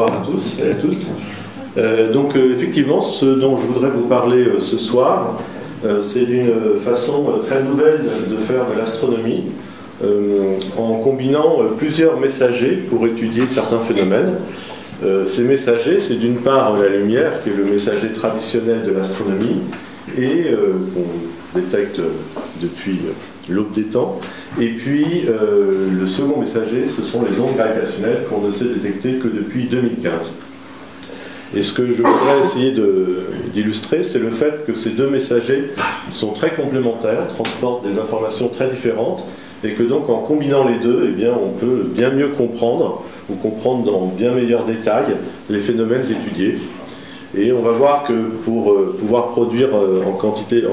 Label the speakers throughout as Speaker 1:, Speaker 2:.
Speaker 1: bonsoir à tous et à toutes. Euh, donc euh, effectivement, ce dont je voudrais vous parler euh, ce soir, c'est d'une façon très nouvelle de faire de l'astronomie, en combinant plusieurs messagers pour étudier certains phénomènes. ces messagers, c'est d'une part la lumière, qui est le messager traditionnel de l'astronomie, et qu'on détecte depuis l'aube des temps. Et puis, le second messager, ce sont les ondes gravitationnelles qu'on ne sait détecter que depuis 2015. Et ce que je voudrais essayer d'illustrer, c'est le fait que ces deux messagers sont très complémentaires, transportent des informations très différentes, et que donc en combinant les deux, eh on peut bien mieux comprendre, ou comprendre dans bien meilleur détail, les phénomènes étudiés. Et on va voir que pour euh, pouvoir produire euh, en quantité,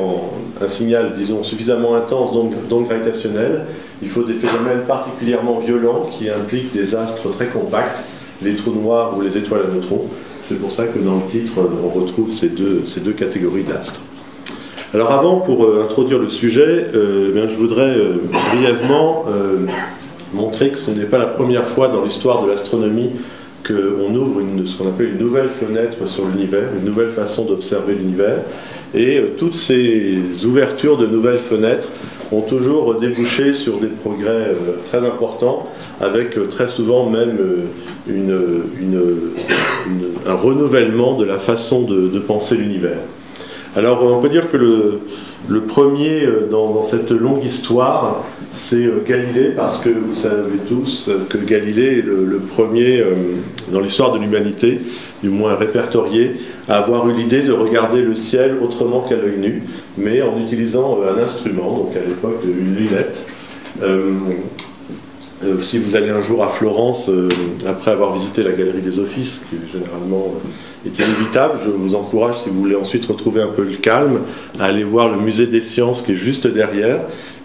Speaker 1: un signal, disons, suffisamment intense, donc, gravitationnel, il faut des phénomènes particulièrement violents qui impliquent des astres très compacts, les trous noirs ou les étoiles à neutrons. C'est pour ça que dans le titre, on retrouve ces deux, catégories d'astres. Alors avant, pour euh, introduire le sujet, euh, eh je voudrais euh, brièvement montrer que ce n'est pas la première fois dans l'histoire de l'astronomie qu'on ouvre ce qu'on appelle une nouvelle fenêtre sur l'univers, une nouvelle façon d'observer l'univers. Et toutes ces ouvertures de nouvelles fenêtres ont toujours débouché sur des progrès très importants, avec très souvent même un renouvellement de la façon de, penser l'univers. Alors on peut dire que le, premier euh, dans, cette longue histoire, c'est euh, Galilée, parce que vous savez tous que Galilée est le, premier euh, dans l'histoire de l'humanité, du moins répertorié, à avoir eu l'idée de regarder le ciel autrement qu'à l'œil nu, mais en utilisant un instrument, donc à l'époque une lunette. Euh, si vous allez un jour à Florence, euh, après avoir visité la galerie des offices, qui généralement euh, est inévitable, je vous encourage, si vous voulez ensuite retrouver un peu le calme, à aller voir le musée des sciences qui est juste derrière,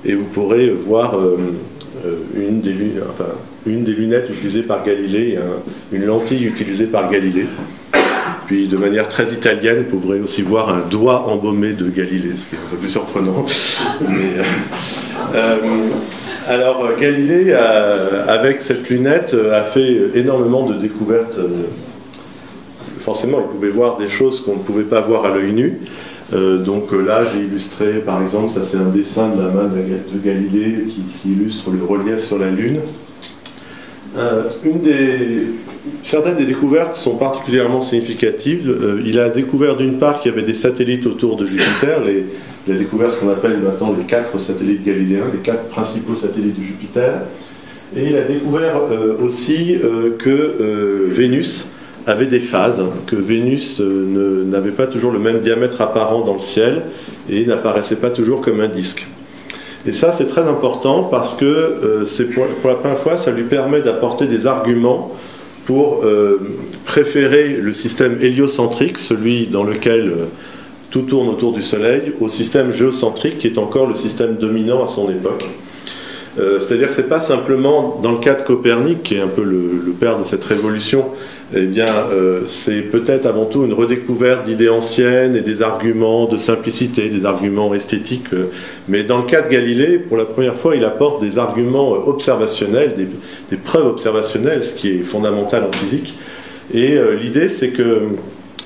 Speaker 1: et vous pourrez voir une, des, enfin, une, des, lunettes utilisées par Galilée, une lentille utilisée par Galilée. Puis de manière très italienne, vous pourrez aussi voir un doigt embaumé de Galilée, ce qui est un peu plus surprenant. Alors euh, Galilée, avec cette lunette, euh, a fait énormément de découvertes. Euh, forcément, il pouvait voir des choses qu'on ne pouvait pas voir à l'œil nu. donc là, j'ai illustré, par exemple, ça c'est un dessin de la main de Galilée qui, illustre le relief sur la Lune. une des, certaines des découvertes sont particulièrement significatives. il a découvert d'une part qu'il y avait des satellites autour de Jupiter, il a découvert ce qu'on appelle maintenant les quatre satellites galiléens, les quatre principaux satellites de Jupiter. Et il a découvert euh, aussi euh, que euh, Vénus avait des phases, que Vénus n'avait pas toujours le même diamètre apparent dans le ciel et n'apparaissait pas toujours comme un disque. Et ça, c'est très important parce que pour, la première fois, ça lui permet d'apporter des arguments pour préférer le système héliocentrique, celui dans lequel tout tourne autour du Soleil, au système géocentrique qui est encore le système dominant à son époque. Euh, c'est-à-dire que ce n'est pas simplement, dans le cas de Copernic, qui est un peu le, père de cette révolution, eh bien, euh, c'est peut-être avant tout une redécouverte d'idées anciennes et des arguments de simplicité, des arguments esthétiques. Euh, mais dans le cas de Galilée, pour la première fois, il apporte des arguments observationnels, des, des preuves observationnelles, ce qui est fondamental en physique. Et l'idée, c'est que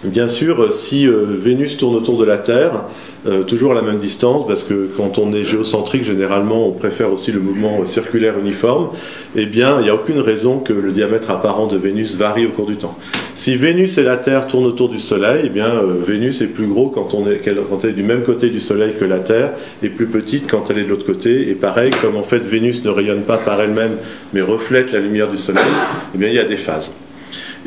Speaker 1: Bien sûr, si euh, Vénus tourne autour de la Terre, euh, toujours à la même distance, parce que quand on est géocentrique, généralement, on préfère aussi le mouvement circulaire uniforme, eh bien, il n'y a aucune raison que le diamètre apparent de Vénus varie au cours du temps. Si Vénus et la Terre tournent autour du Soleil, eh bien, euh, Vénus est plus gros quand, quand elle est du même côté du Soleil que la Terre, et plus petite quand elle est de l'autre côté. Et pareil, comme en fait Vénus ne rayonne pas par elle-même, mais reflète la lumière du Soleil, eh bien, il y a des phases.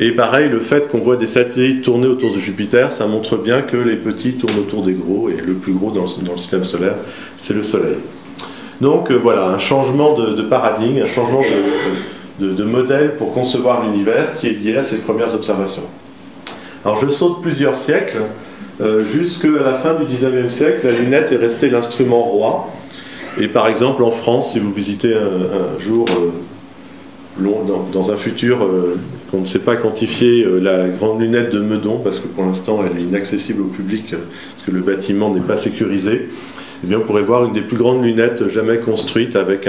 Speaker 1: Et pareil, le fait qu'on voit des satellites tourner autour de Jupiter, ça montre bien que les petits tournent autour des gros, et le plus gros dans le, système solaire, c'est le Soleil. Donc euh, voilà, un changement de, paradigme, un changement de, modèle pour concevoir l'univers qui est lié à ces premières observations. Alors je saute plusieurs siècles, euh, jusqu'à la fin du 19e siècle, la lunette est restée l'instrument roi. Et par exemple en France, si vous visitez un, jour... Euh, dans, un futur euh, qu'on ne sait pas quantifier, euh, la grande lunette de Meudon, parce que pour l'instant elle est inaccessible au public, euh, parce que le bâtiment n'est pas sécurisé, eh bien, on pourrait voir une des plus grandes lunettes jamais construites avec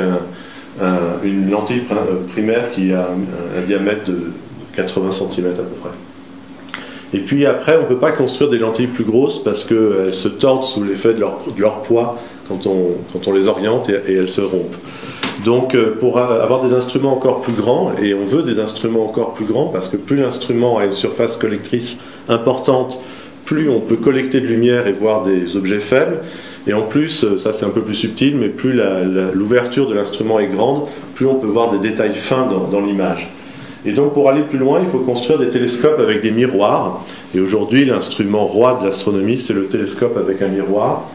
Speaker 1: une lentille primaire qui a un, diamètre de 80 cm à peu près. Et puis après, on ne peut pas construire des lentilles plus grosses parce qu'elles se tordent sous l'effet de leur, poids quand on, les oriente et, elles se rompent. Donc euh, pour avoir des instruments encore plus grands, et on veut des instruments encore plus grands parce que plus l'instrument a une surface collectrice importante, plus on peut collecter de lumière et voir des objets faibles. Et en plus, euh, ça c'est un peu plus subtil, mais plus l'ouverture de l'instrument est grande, plus on peut voir des détails fins dans l'image. Et donc pour aller plus loin, il faut construire des télescopes avec des miroirs. Et aujourd'hui, l'instrument roi de l'astronomie, c'est le télescope avec un miroir.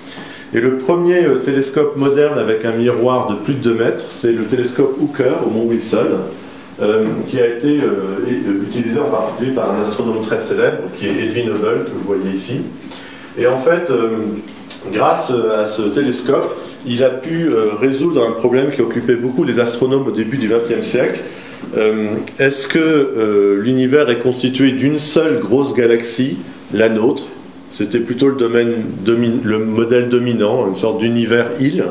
Speaker 1: Et le premier euh, télescope moderne avec un miroir de plus de 2 mètres, c'est le télescope Hooker au Mont Wilson, euh, qui a été euh, utilisé en particulier par un astronome très célèbre, qui est Edwin Hubble, que vous voyez ici. Et en fait, grâce à ce télescope, il a pu résoudre un problème qui occupait beaucoup les astronomes au début du XXe siècle, est-ce que l'univers est constitué d'une seule grosse galaxie, la nôtre? C'était plutôt le, modèle dominant, une sorte d'univers-île.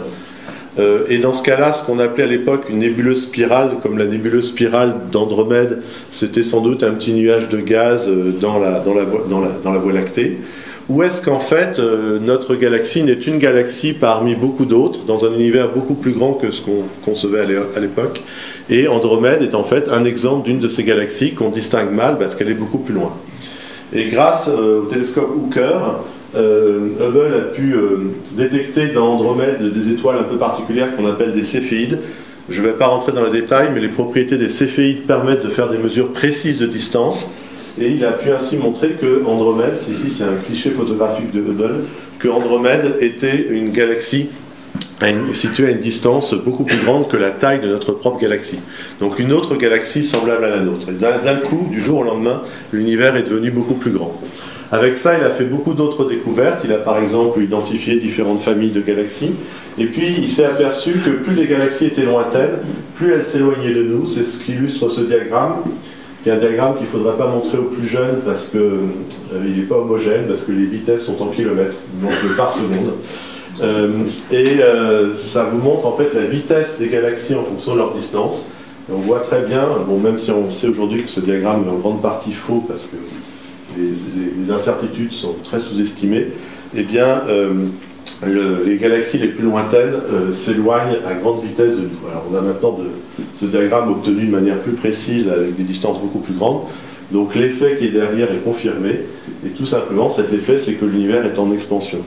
Speaker 1: Euh, et dans ce cas-là, ce qu'on appelait à l'époque une nébuleuse spirale, comme la nébuleuse spirale d'Andromède, c'était sans doute un petit nuage de gaz la, dans la Voie lactée. Ou est-ce qu'en fait, euh, notre galaxie n'est une galaxie parmi beaucoup d'autres, dans un univers beaucoup plus grand que ce qu'on concevait à l'époque? Et Andromède est en fait un exemple d'une de ces galaxies qu'on distingue mal parce qu'elle est beaucoup plus loin. Et grâce euh, au télescope Hooker, euh, Hubble a pu détecter dans Andromède des étoiles un peu particulières qu'on appelle des céphéides. Je ne vais pas rentrer dans les détails, mais les propriétés des céphéides permettent de faire des mesures précises de distance et il a pu ainsi montrer que Andromède, ici c'est un cliché photographique de Hubble, que Andromède était une galaxie située à une distance beaucoup plus grande que la taille de notre propre galaxie. Donc une autre galaxie semblable à la nôtre. D'un coup, du jour au lendemain, l'univers est devenu beaucoup plus grand. Avec ça, il a fait beaucoup d'autres découvertes. Il a par exemple identifié différentes familles de galaxies. Et puis, il s'est aperçu que plus les galaxies étaient lointaines, plus elles s'éloignaient de nous. C'est ce qu'illustre ce diagramme qui est un diagramme qu'il ne faudrait pas montrer aux plus jeunes parce qu'il euh, n'est pas homogène, parce que les vitesses sont en kilomètres, donc par seconde. Euh, et euh, ça vous montre en fait la vitesse des galaxies en fonction de leur distance. on voit très bien, bon, même si on sait aujourd'hui que ce diagramme est en grande partie faux parce que les, incertitudes sont très sous-estimées, eh bien, les galaxies les plus lointaines s'éloignent à grande vitesse de nous. Alors on a maintenant ce diagramme obtenu de manière plus précise avec des distances beaucoup plus grandes. Donc l'effet qui est derrière est confirmé, et tout simplement cet effet c'est que l'univers est en expansion.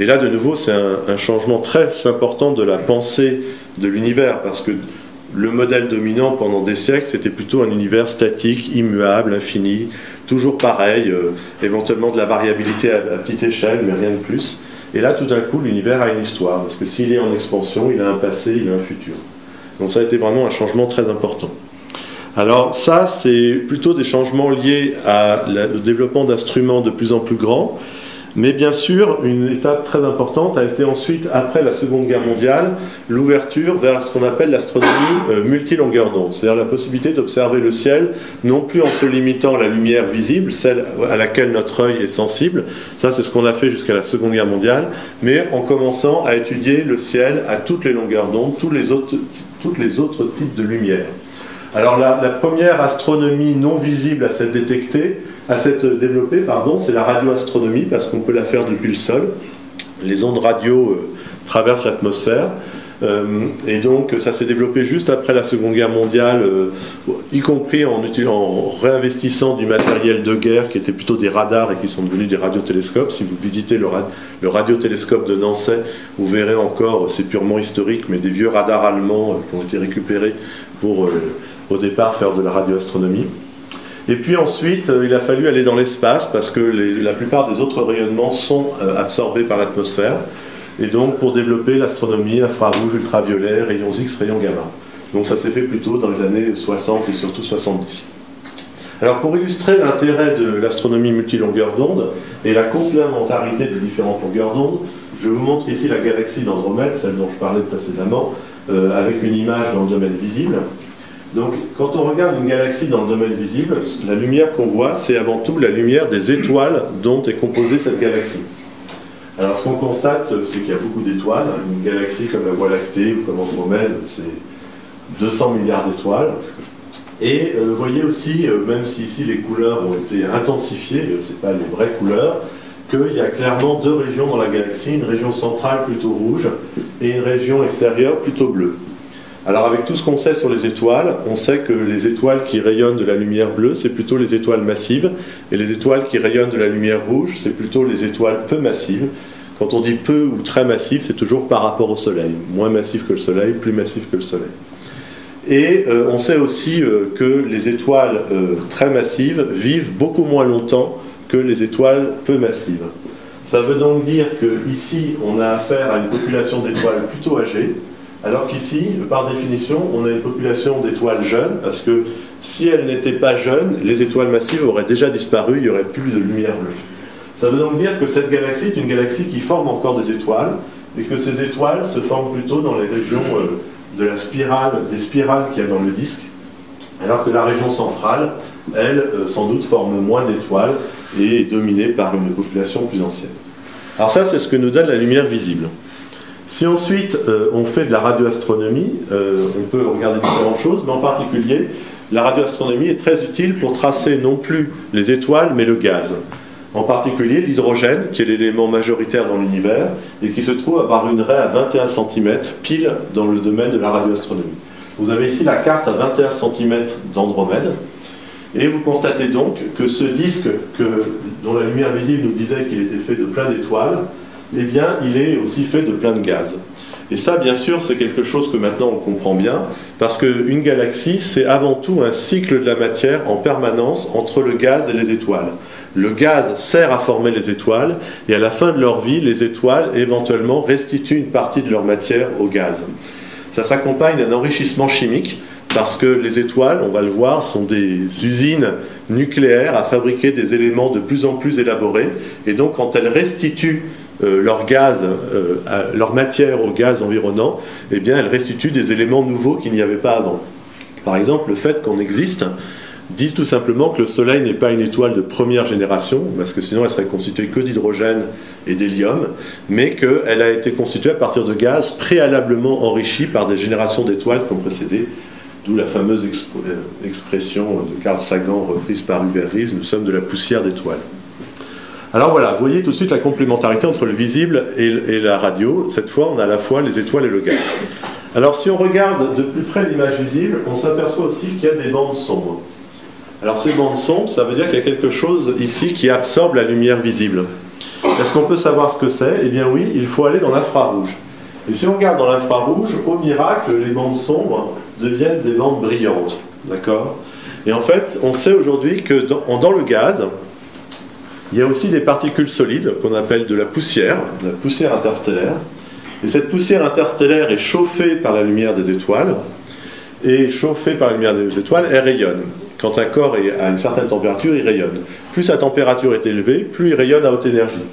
Speaker 1: Et là de nouveau c'est un, changement très important de la pensée de l'univers, parce que le modèle dominant pendant des siècles c'était plutôt un univers statique, immuable, infini, toujours pareil, euh, éventuellement de la variabilité à, à petite échelle, mais rien de plus. Et là tout d'un coup l'univers a une histoire, parce que s'il est en expansion, il a un passé, il a un futur. Donc ça a été vraiment un changement très important. Alors ça, c'est plutôt des changements liés au développement d'instruments de plus en plus grands. Mais bien sûr, une étape très importante a été ensuite, après la Seconde Guerre mondiale, l'ouverture vers ce qu'on appelle l'astronomie euh, multilongueur d'onde, c'est-à-dire la possibilité d'observer le ciel non plus en se limitant à la lumière visible, celle à laquelle notre œil est sensible, ça c'est ce qu'on a fait jusqu'à la Seconde Guerre mondiale, mais en commençant à étudier le ciel à toutes les longueurs d'onde, tous les autres, toutes les autres types de lumière. Alors la, première astronomie non visible à s'être détectée, à s'être développée, pardon, c'est la radioastronomie parce qu'on peut la faire depuis le sol. Les ondes radio euh, traversent l'atmosphère. Euh, et donc ça s'est développé juste après la Seconde Guerre mondiale, euh, y compris en, réinvestissant du matériel de guerre qui était plutôt des radars et qui sont devenus des radiotélescopes. Si vous visitez le, le radiotélescope de Nancy, vous verrez encore, c'est purement historique, mais des vieux radars allemands qui ont été récupérés pour au départ faire de la radioastronomie. Et puis ensuite, euh, il a fallu aller dans l'espace parce que la plupart des autres rayonnements sont euh, absorbés par l'atmosphère. Et donc pour développer l'astronomie infrarouge, ultraviolet, rayons X, rayons gamma. Donc ça s'est fait plutôt dans les années 60 et surtout 70. Alors pour illustrer l'intérêt de l'astronomie multilongueur d'onde et la complémentarité de différentes longueurs d'onde, je vous montre ici la galaxie d'Andromède, celle dont je parlais précédemment, euh, avec une image dans le domaine visible. Donc, quand on regarde une galaxie dans le domaine visible, la lumière qu'on voit, c'est avant tout la lumière des étoiles dont est composée cette galaxie. Alors, ce qu'on constate, c'est qu'il y a beaucoup d'étoiles. Une galaxie comme la Voie lactée ou comme Andromède, c'est 200 milliards d'étoiles. Et vous voyez aussi, même si ici les couleurs ont été intensifiées, ce n'est pas les vraies couleurs, qu'il y a clairement deux régions dans la galaxie, une région centrale plutôt rouge et une région extérieure plutôt bleue. Alors avec tout ce qu'on sait sur les étoiles, on sait que les étoiles qui rayonnent de la lumière bleue, c'est plutôt les étoiles massives, et les étoiles qui rayonnent de la lumière rouge, c'est plutôt les étoiles peu massives. Quand on dit peu ou très massives, c'est toujours par rapport au Soleil. Moins massif que le Soleil, plus massif que le Soleil. Et euh, on sait aussi euh, que les étoiles euh, très massives vivent beaucoup moins longtemps que les étoiles peu massives. Ça veut donc dire qu'ici, on a affaire à une population d'étoiles plutôt âgées, alors qu'ici, par définition, on a une population d'étoiles jeunes, parce que si elles n'étaient pas jeunes, les étoiles massives auraient déjà disparu, il n'y aurait plus de lumière bleue. Ça veut donc dire que cette galaxie est une galaxie qui forme encore des étoiles, et que ces étoiles se forment plutôt dans les régions euh, de la spirale, des spirales qu'il y a dans le disque, alors que la région centrale, elle, euh, sans doute, forme moins d'étoiles et est dominée par une population plus ancienne. Alors ça, c'est ce que nous donne la lumière visible. Si ensuite euh, on fait de la radioastronomie, euh, on peut regarder différentes choses, mais en particulier, la radioastronomie est très utile pour tracer non plus les étoiles, mais le gaz. En particulier l'hydrogène, qui est l'élément majoritaire dans l'univers, et qui se trouve avoir une raie à 21 cm, pile dans le domaine de la radioastronomie. Vous avez ici la carte à 21 cm d'Andromède, et vous constatez donc que ce disque, dont la lumière visible nous disait qu'il était fait de plein d'étoiles, eh bien, il est aussi fait de plein de gaz. Et ça, bien sûr, c'est quelque chose que maintenant on comprend bien, parce qu'une galaxie, c'est avant tout un cycle de la matière en permanence entre le gaz et les étoiles. Le gaz sert à former les étoiles, et à la fin de leur vie, les étoiles éventuellement restituent une partie de leur matière au gaz. Ça s'accompagne d'un enrichissement chimique, parce que les étoiles, on va le voir, sont des usines nucléaires à fabriquer des éléments de plus en plus élaborés, et donc quand elles restituent leur gaz, euh, leur matière au gaz environnant, eh bien, elle restitue des éléments nouveaux qu'il n'y avait pas avant. Par exemple, le fait qu'on existe dit tout simplement que le Soleil n'est pas une étoile de première génération, parce que sinon elle serait constituée que d'hydrogène et d'hélium, mais qu'elle a été constituée à partir de gaz préalablement enrichis par des générations d'étoiles qui ont précédé, d'où la fameuse euh, expression de Carl Sagan reprise par Hubert Reeves, nous sommes de la poussière d'étoiles. Alors voilà, vous voyez tout de suite la complémentarité entre le visible et, la radio. Cette fois, on a à la fois les étoiles et le gaz. Alors si on regarde de plus près l'image visible, on s'aperçoit aussi qu'il y a des bandes sombres. Alors ces bandes sombres, ça veut dire qu'il y a quelque chose ici qui absorbe la lumière visible. Est-ce qu'on peut savoir ce que c'est? Eh bien oui, il faut aller dans l'infrarouge. Et si on regarde dans l'infrarouge, au miracle, les bandes sombres deviennent des bandes brillantes. D'accord? Et en fait, on sait aujourd'hui que dans le gaz, il y a aussi des particules solides qu'on appelle de la poussière, de la poussière interstellaire. Et cette poussière interstellaire est chauffée par la lumière des étoiles. Et chauffée par la lumière des étoiles, elle rayonne. Quand un corps est à une certaine température, il rayonne. Plus sa température est élevée, plus il rayonne à haute énergie.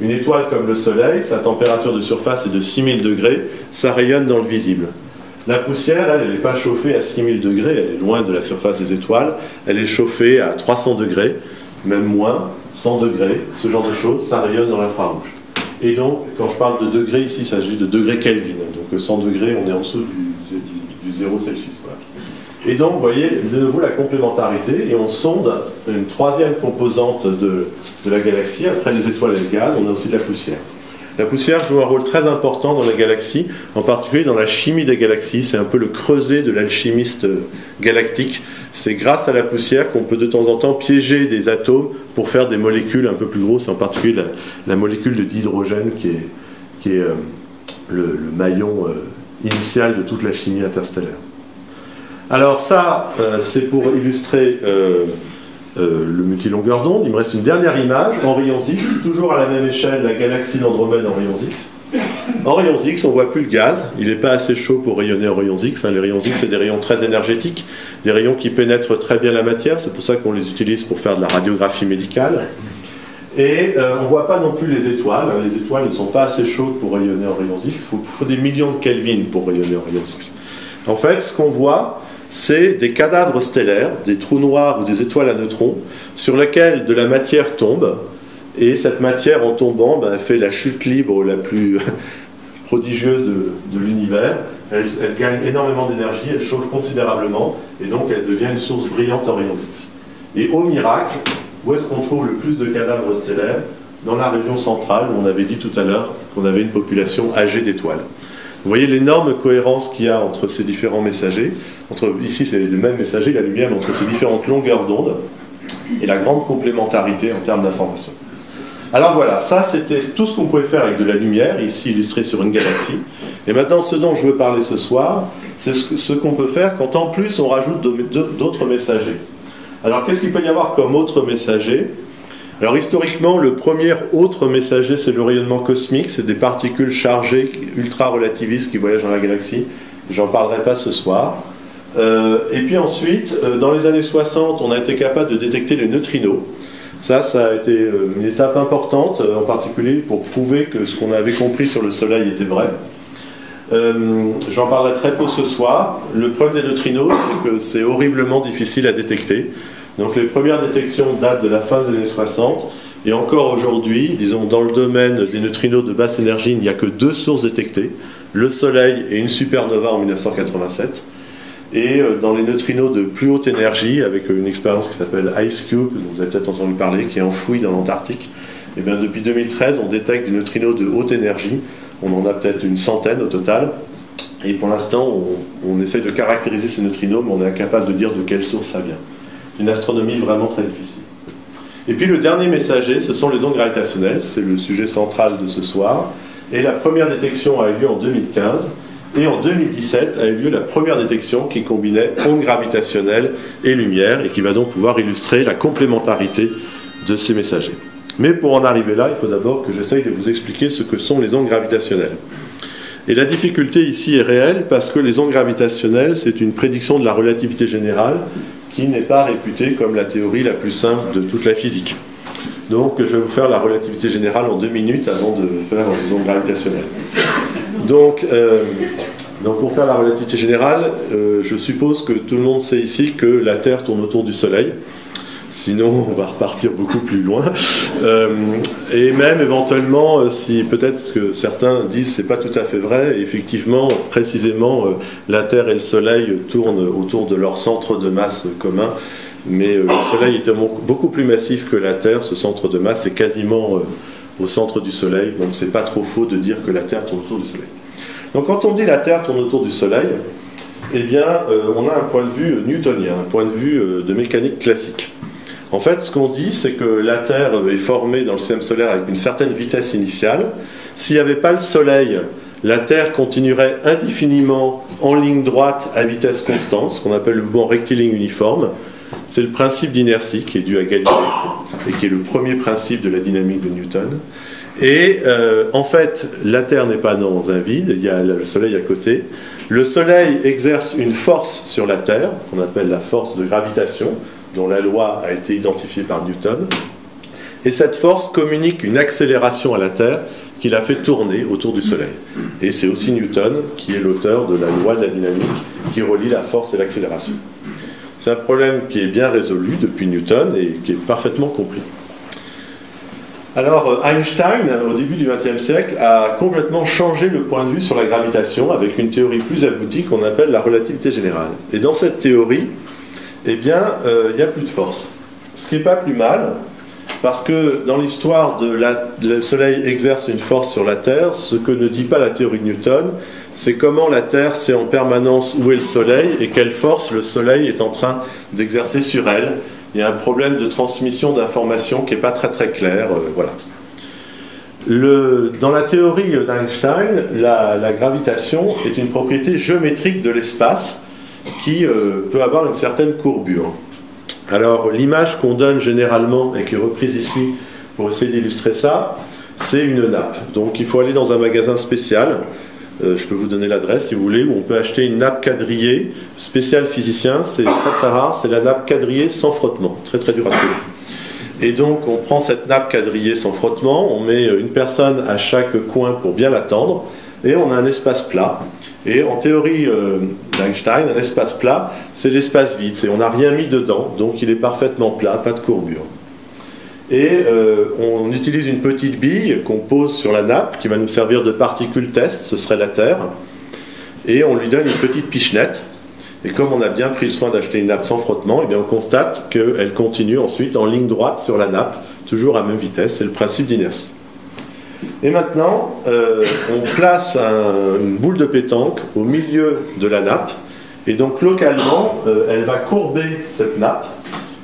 Speaker 1: Une étoile comme le Soleil, sa température de surface est de 6000 degrés, ça rayonne dans le visible. La poussière, elle, n'est pas chauffée à 6000 degrés, elle est loin de la surface des étoiles, elle est chauffée à 300 degrés, même moins, 100 degrés, ce genre de choses, ça rayonne dans l'infrarouge. Et donc, quand je parle de degrés, ici, il s'agit de degrés Kelvin. Donc 100 degrés, on est en dessous du, 0 Celsius. Et donc, vous voyez de nouveau la complémentarité, et on sonde une troisième composante de, de la galaxie. Après les étoiles et le gaz, on a aussi de la poussière. La poussière joue un rôle très important dans la galaxie, en particulier dans la chimie des galaxies. C'est un peu le creuset de l'alchimiste galactique. C'est grâce à la poussière qu'on peut de temps en temps piéger des atomes pour faire des molécules un peu plus grosses, en particulier la, molécule de d'hydrogène qui est, euh, le, maillon euh, initial de toute la chimie interstellaire. Alors ça, euh, c'est pour illustrer euh, le multilongueur d'onde. Il me reste une dernière image en rayons X, toujours à la même échelle, la galaxie d'Andromède en rayons X. En rayons X, on voit plus le gaz. Il n'est pas assez chaud pour rayonner en rayons X. les rayons X, c'est des rayons très énergétiques, des rayons qui pénètrent très bien la matière. C'est pour ça qu'on les utilise pour faire de la radiographie médicale. Et euh, on ne voit pas non plus les étoiles. Les étoiles ne sont pas assez chaudes pour rayonner en rayons X. Il faut, faut, des millions de Kelvin pour rayonner en rayons X. En fait, ce qu'on voit, c'est des cadavres stellaires, des trous noirs ou des étoiles à neutrons, sur lesquels de la matière tombe, et cette matière en tombant ben, fait la chute libre la plus prodigieuse de, l'univers. Elle, gagne énormément d'énergie, elle chauffe considérablement, et donc elle devient une source brillante en X. Et au miracle, où est-ce qu'on trouve le plus de cadavres stellaires? Dans la région centrale, où on avait dit tout à l'heure qu'on avait une population âgée d'étoiles. Vous voyez l'énorme cohérence qu'il y a entre ces différents messagers. Entre, ici, c'est le même messager, la lumière, mais entre ces différentes longueurs d'onde, et la grande complémentarité en termes d'information. Alors voilà, ça c'était tout ce qu'on pouvait faire avec de la lumière, ici illustré sur une galaxie. Et maintenant, ce dont je veux parler ce soir, c'est ce qu'on peut faire quand en plus on rajoute d'autres messagers. Alors qu'est-ce qu'il peut y avoir comme autre messager? Alors historiquement, le premier autre messager, c'est le rayonnement cosmique, c'est des particules chargées ultra-relativistes qui voyagent dans la galaxie. J'en parlerai pas ce soir. Euh, et puis ensuite, euh, dans les années 60, on a été capable de détecter les neutrinos. Ça, ça a été euh, une étape importante, en particulier pour prouver que ce qu'on avait compris sur le Soleil était vrai. J'en parlerai très peu ce soir. Le problème des neutrinos, c'est que c'est horriblement difficile à détecter. Donc les premières détections datent de la fin des années 60. Et encore aujourd'hui, disons, dans le domaine des neutrinos de basse énergie, il n'y a que deux sources détectées, le Soleil et une supernova en 1987. Et euh, dans les neutrinos de plus haute énergie, avec une expérience qui s'appelle Ice Cube, dont vous avez peut-être entendu parler, qui est enfouie dans l'Antarctique, et eh bien depuis 2013, on détecte des neutrinos de haute énergie. On en a peut-être une centaine au total. Et pour l'instant, on, on essaye de caractériser ces neutrinos, mais on est incapable de dire de quelle source ça vient une astronomie vraiment très difficile. Et puis le dernier messager, ce sont les ondes gravitationnelles, c'est le sujet central de ce soir. Et la première détection a eu lieu en 2015. Et en 2017 a eu lieu la première détection qui combinait ondes gravitationnelles et lumière et qui va donc pouvoir illustrer la complémentarité de ces messagers. Mais pour en arriver là, il faut d'abord que j'essaye de vous expliquer ce que sont les ondes gravitationnelles. Et la difficulté ici est réelle parce que les ondes gravitationnelles, c'est une prédiction de la relativité générale qui n'est pas réputée comme la théorie la plus simple de toute la physique. Donc je vais vous faire la relativité générale en deux minutes avant de faire les ondes gravitationnelles. Donc, euh, donc pour faire la relativité générale, euh, je suppose que tout le monde sait ici que la Terre tourne autour du Soleil. Sinon, on va repartir beaucoup plus loin. Euh, et même éventuellement, euh, si peut-être que certains disent c'est pas tout à fait vrai, effectivement, précisément, euh, la Terre et le Soleil tournent autour de leur centre de masse commun. Mais le Soleil est beaucoup plus massif que la Terre. Ce centre de masse est quasiment au centre du Soleil. Donc c'est pas trop faux de dire que la Terre tourne autour du Soleil. Donc quand on dit la Terre tourne autour du Soleil, eh bien, on a un point de vue newtonien, un point de vue de mécanique classique. En fait, ce qu'on dit, c'est que la Terre est formée dans le système solaire avec une certaine vitesse initiale. S'il n'y avait pas le Soleil, la Terre continuerait indéfiniment en ligne droite à vitesse constante, ce qu'on appelle le mouvement rectiligne uniforme. C'est le principe d'inertie qui est dû à Galilée et qui est le premier principe de la dynamique de Newton. Et euh, en fait, la Terre n'est pas dans un vide, il y a le Soleil à côté. Le Soleil exerce une force sur la Terre, qu'on appelle la force de gravitation, dont la loi a été identifiée par Newton. Et cette force communique une accélération à la Terre qui la fait tourner autour du Soleil. Et c'est aussi Newton qui est l'auteur de la loi de la dynamique qui relie la force et l'accélération. C'est un problème qui est bien résolu depuis Newton et qui est parfaitement compris. Alors Einstein, au début du XXe siècle, a complètement changé le point de vue sur la gravitation avec une théorie plus aboutie qu'on appelle la relativité générale. Et dans cette théorie, eh bien, euh, il n'y a plus de force. Ce qui n'est pas plus mal, parce que dans l'histoire le Soleil exerce une force sur la Terre, ce que ne dit pas la théorie de Newton, c'est comment la Terre sait en permanence où est le Soleil et quelle force le Soleil est en train d'exercer sur elle. Il y a un problème de transmission d'informations qui n'est pas très très clair. Euh, voilà. Dans la théorie d'Einstein, la gravitation est une propriété géométrique de l'espace qui euh, peut avoir une certaine courbure. Alors l'image qu'on donne généralement et qui est reprise ici pour essayer d'illustrer ça, c'est une nappe. Donc il faut aller dans un magasin spécial. Euh, je peux vous donner l'adresse si vous voulez, où on peut acheter une nappe quadrillée, spécial physicien, c'est très très rare, c'est la nappe quadrillée sans frottement, très très dur à trouver. Et donc on prend cette nappe quadrillée sans frottement, on met une personne à chaque coin pour bien l'attendre, et on a un espace plat. Et en théorie euh, d'Einstein, un espace plat, c'est l'espace vide. On n'a rien mis dedans, donc il est parfaitement plat, pas de courbure. Et euh, on utilise une petite bille qu'on pose sur la nappe qui va nous servir de particule test, ce serait la Terre. Et on lui donne une petite pichenette. Et comme on a bien pris le soin d'acheter une nappe sans frottement, eh on constate qu'elle continue ensuite en ligne droite sur la nappe, toujours à même vitesse. C'est le principe d'inertie. Et maintenant, euh, on place une boule de pétanque au milieu de la nappe. Et donc localement, euh, elle va courber cette nappe.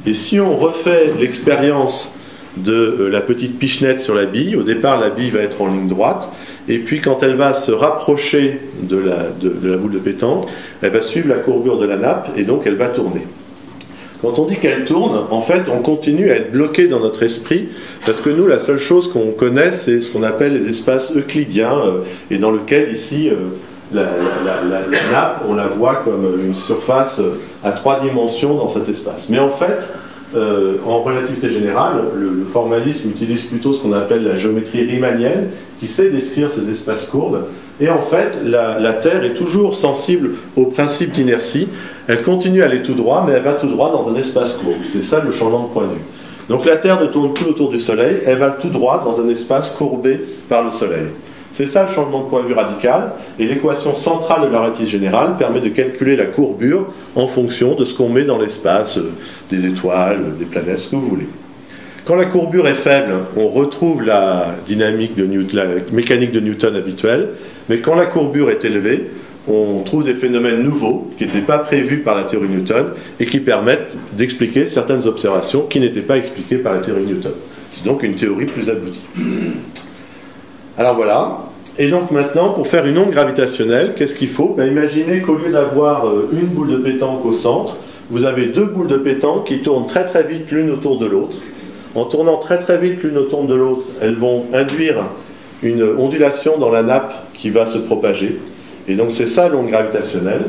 Speaker 1: Et si on refait l'expérience de euh, la petite pichenette sur la bille. Au départ, la bille va être en ligne droite, et puis quand elle va se rapprocher de la, de, la boule de pétanque, elle va suivre la courbure de la nappe, et donc elle va tourner. Quand on dit qu'elle tourne, en fait, on continue à être bloqué dans notre esprit, parce que nous, la seule chose qu'on connaît, c'est ce qu'on appelle les espaces euclidiens, euh, et dans lequel ici, euh, la, la, nappe, on la voit comme une surface à trois dimensions dans cet espace. Mais en fait, euh, en relativité générale, le, formalisme utilise plutôt ce qu'on appelle la géométrie riemannienne, qui sait décrire ces espaces courbes. Et en fait, la, Terre est toujours sensible au principe d'inertie. Elle continue à aller tout droit, mais elle va tout droit dans un espace courbe. C'est ça le changement de point de vue. Donc la Terre ne tourne plus autour du Soleil, elle va tout droit dans un espace courbé par le Soleil. C'est ça le changement de point de vue radical, et l'équation centrale de la relativité générale permet de calculer la courbure en fonction de ce qu'on met dans l'espace, euh, des étoiles, des planètes, ce que vous voulez. Quand la courbure est faible, on retrouve la dynamique de Newton, la mécanique de Newton habituelle, mais quand la courbure est élevée, on trouve des phénomènes nouveaux qui n'étaient pas prévus par la théorie Newton et qui permettent d'expliquer certaines observations qui n'étaient pas expliquées par la théorie Newton. C'est donc une théorie plus aboutie. Alors voilà. Et donc maintenant, pour faire une onde gravitationnelle, qu'est-ce qu'il faut? Ben, Imaginez qu'au lieu d'avoir euh, une boule de pétanque au centre, vous avez deux boules de pétanque qui tournent très très vite l'une autour de l'autre. En tournant très très vite l'une autour de l'autre, elles vont induire une ondulation dans la nappe qui va se propager. Et donc c'est ça l'onde gravitationnelle.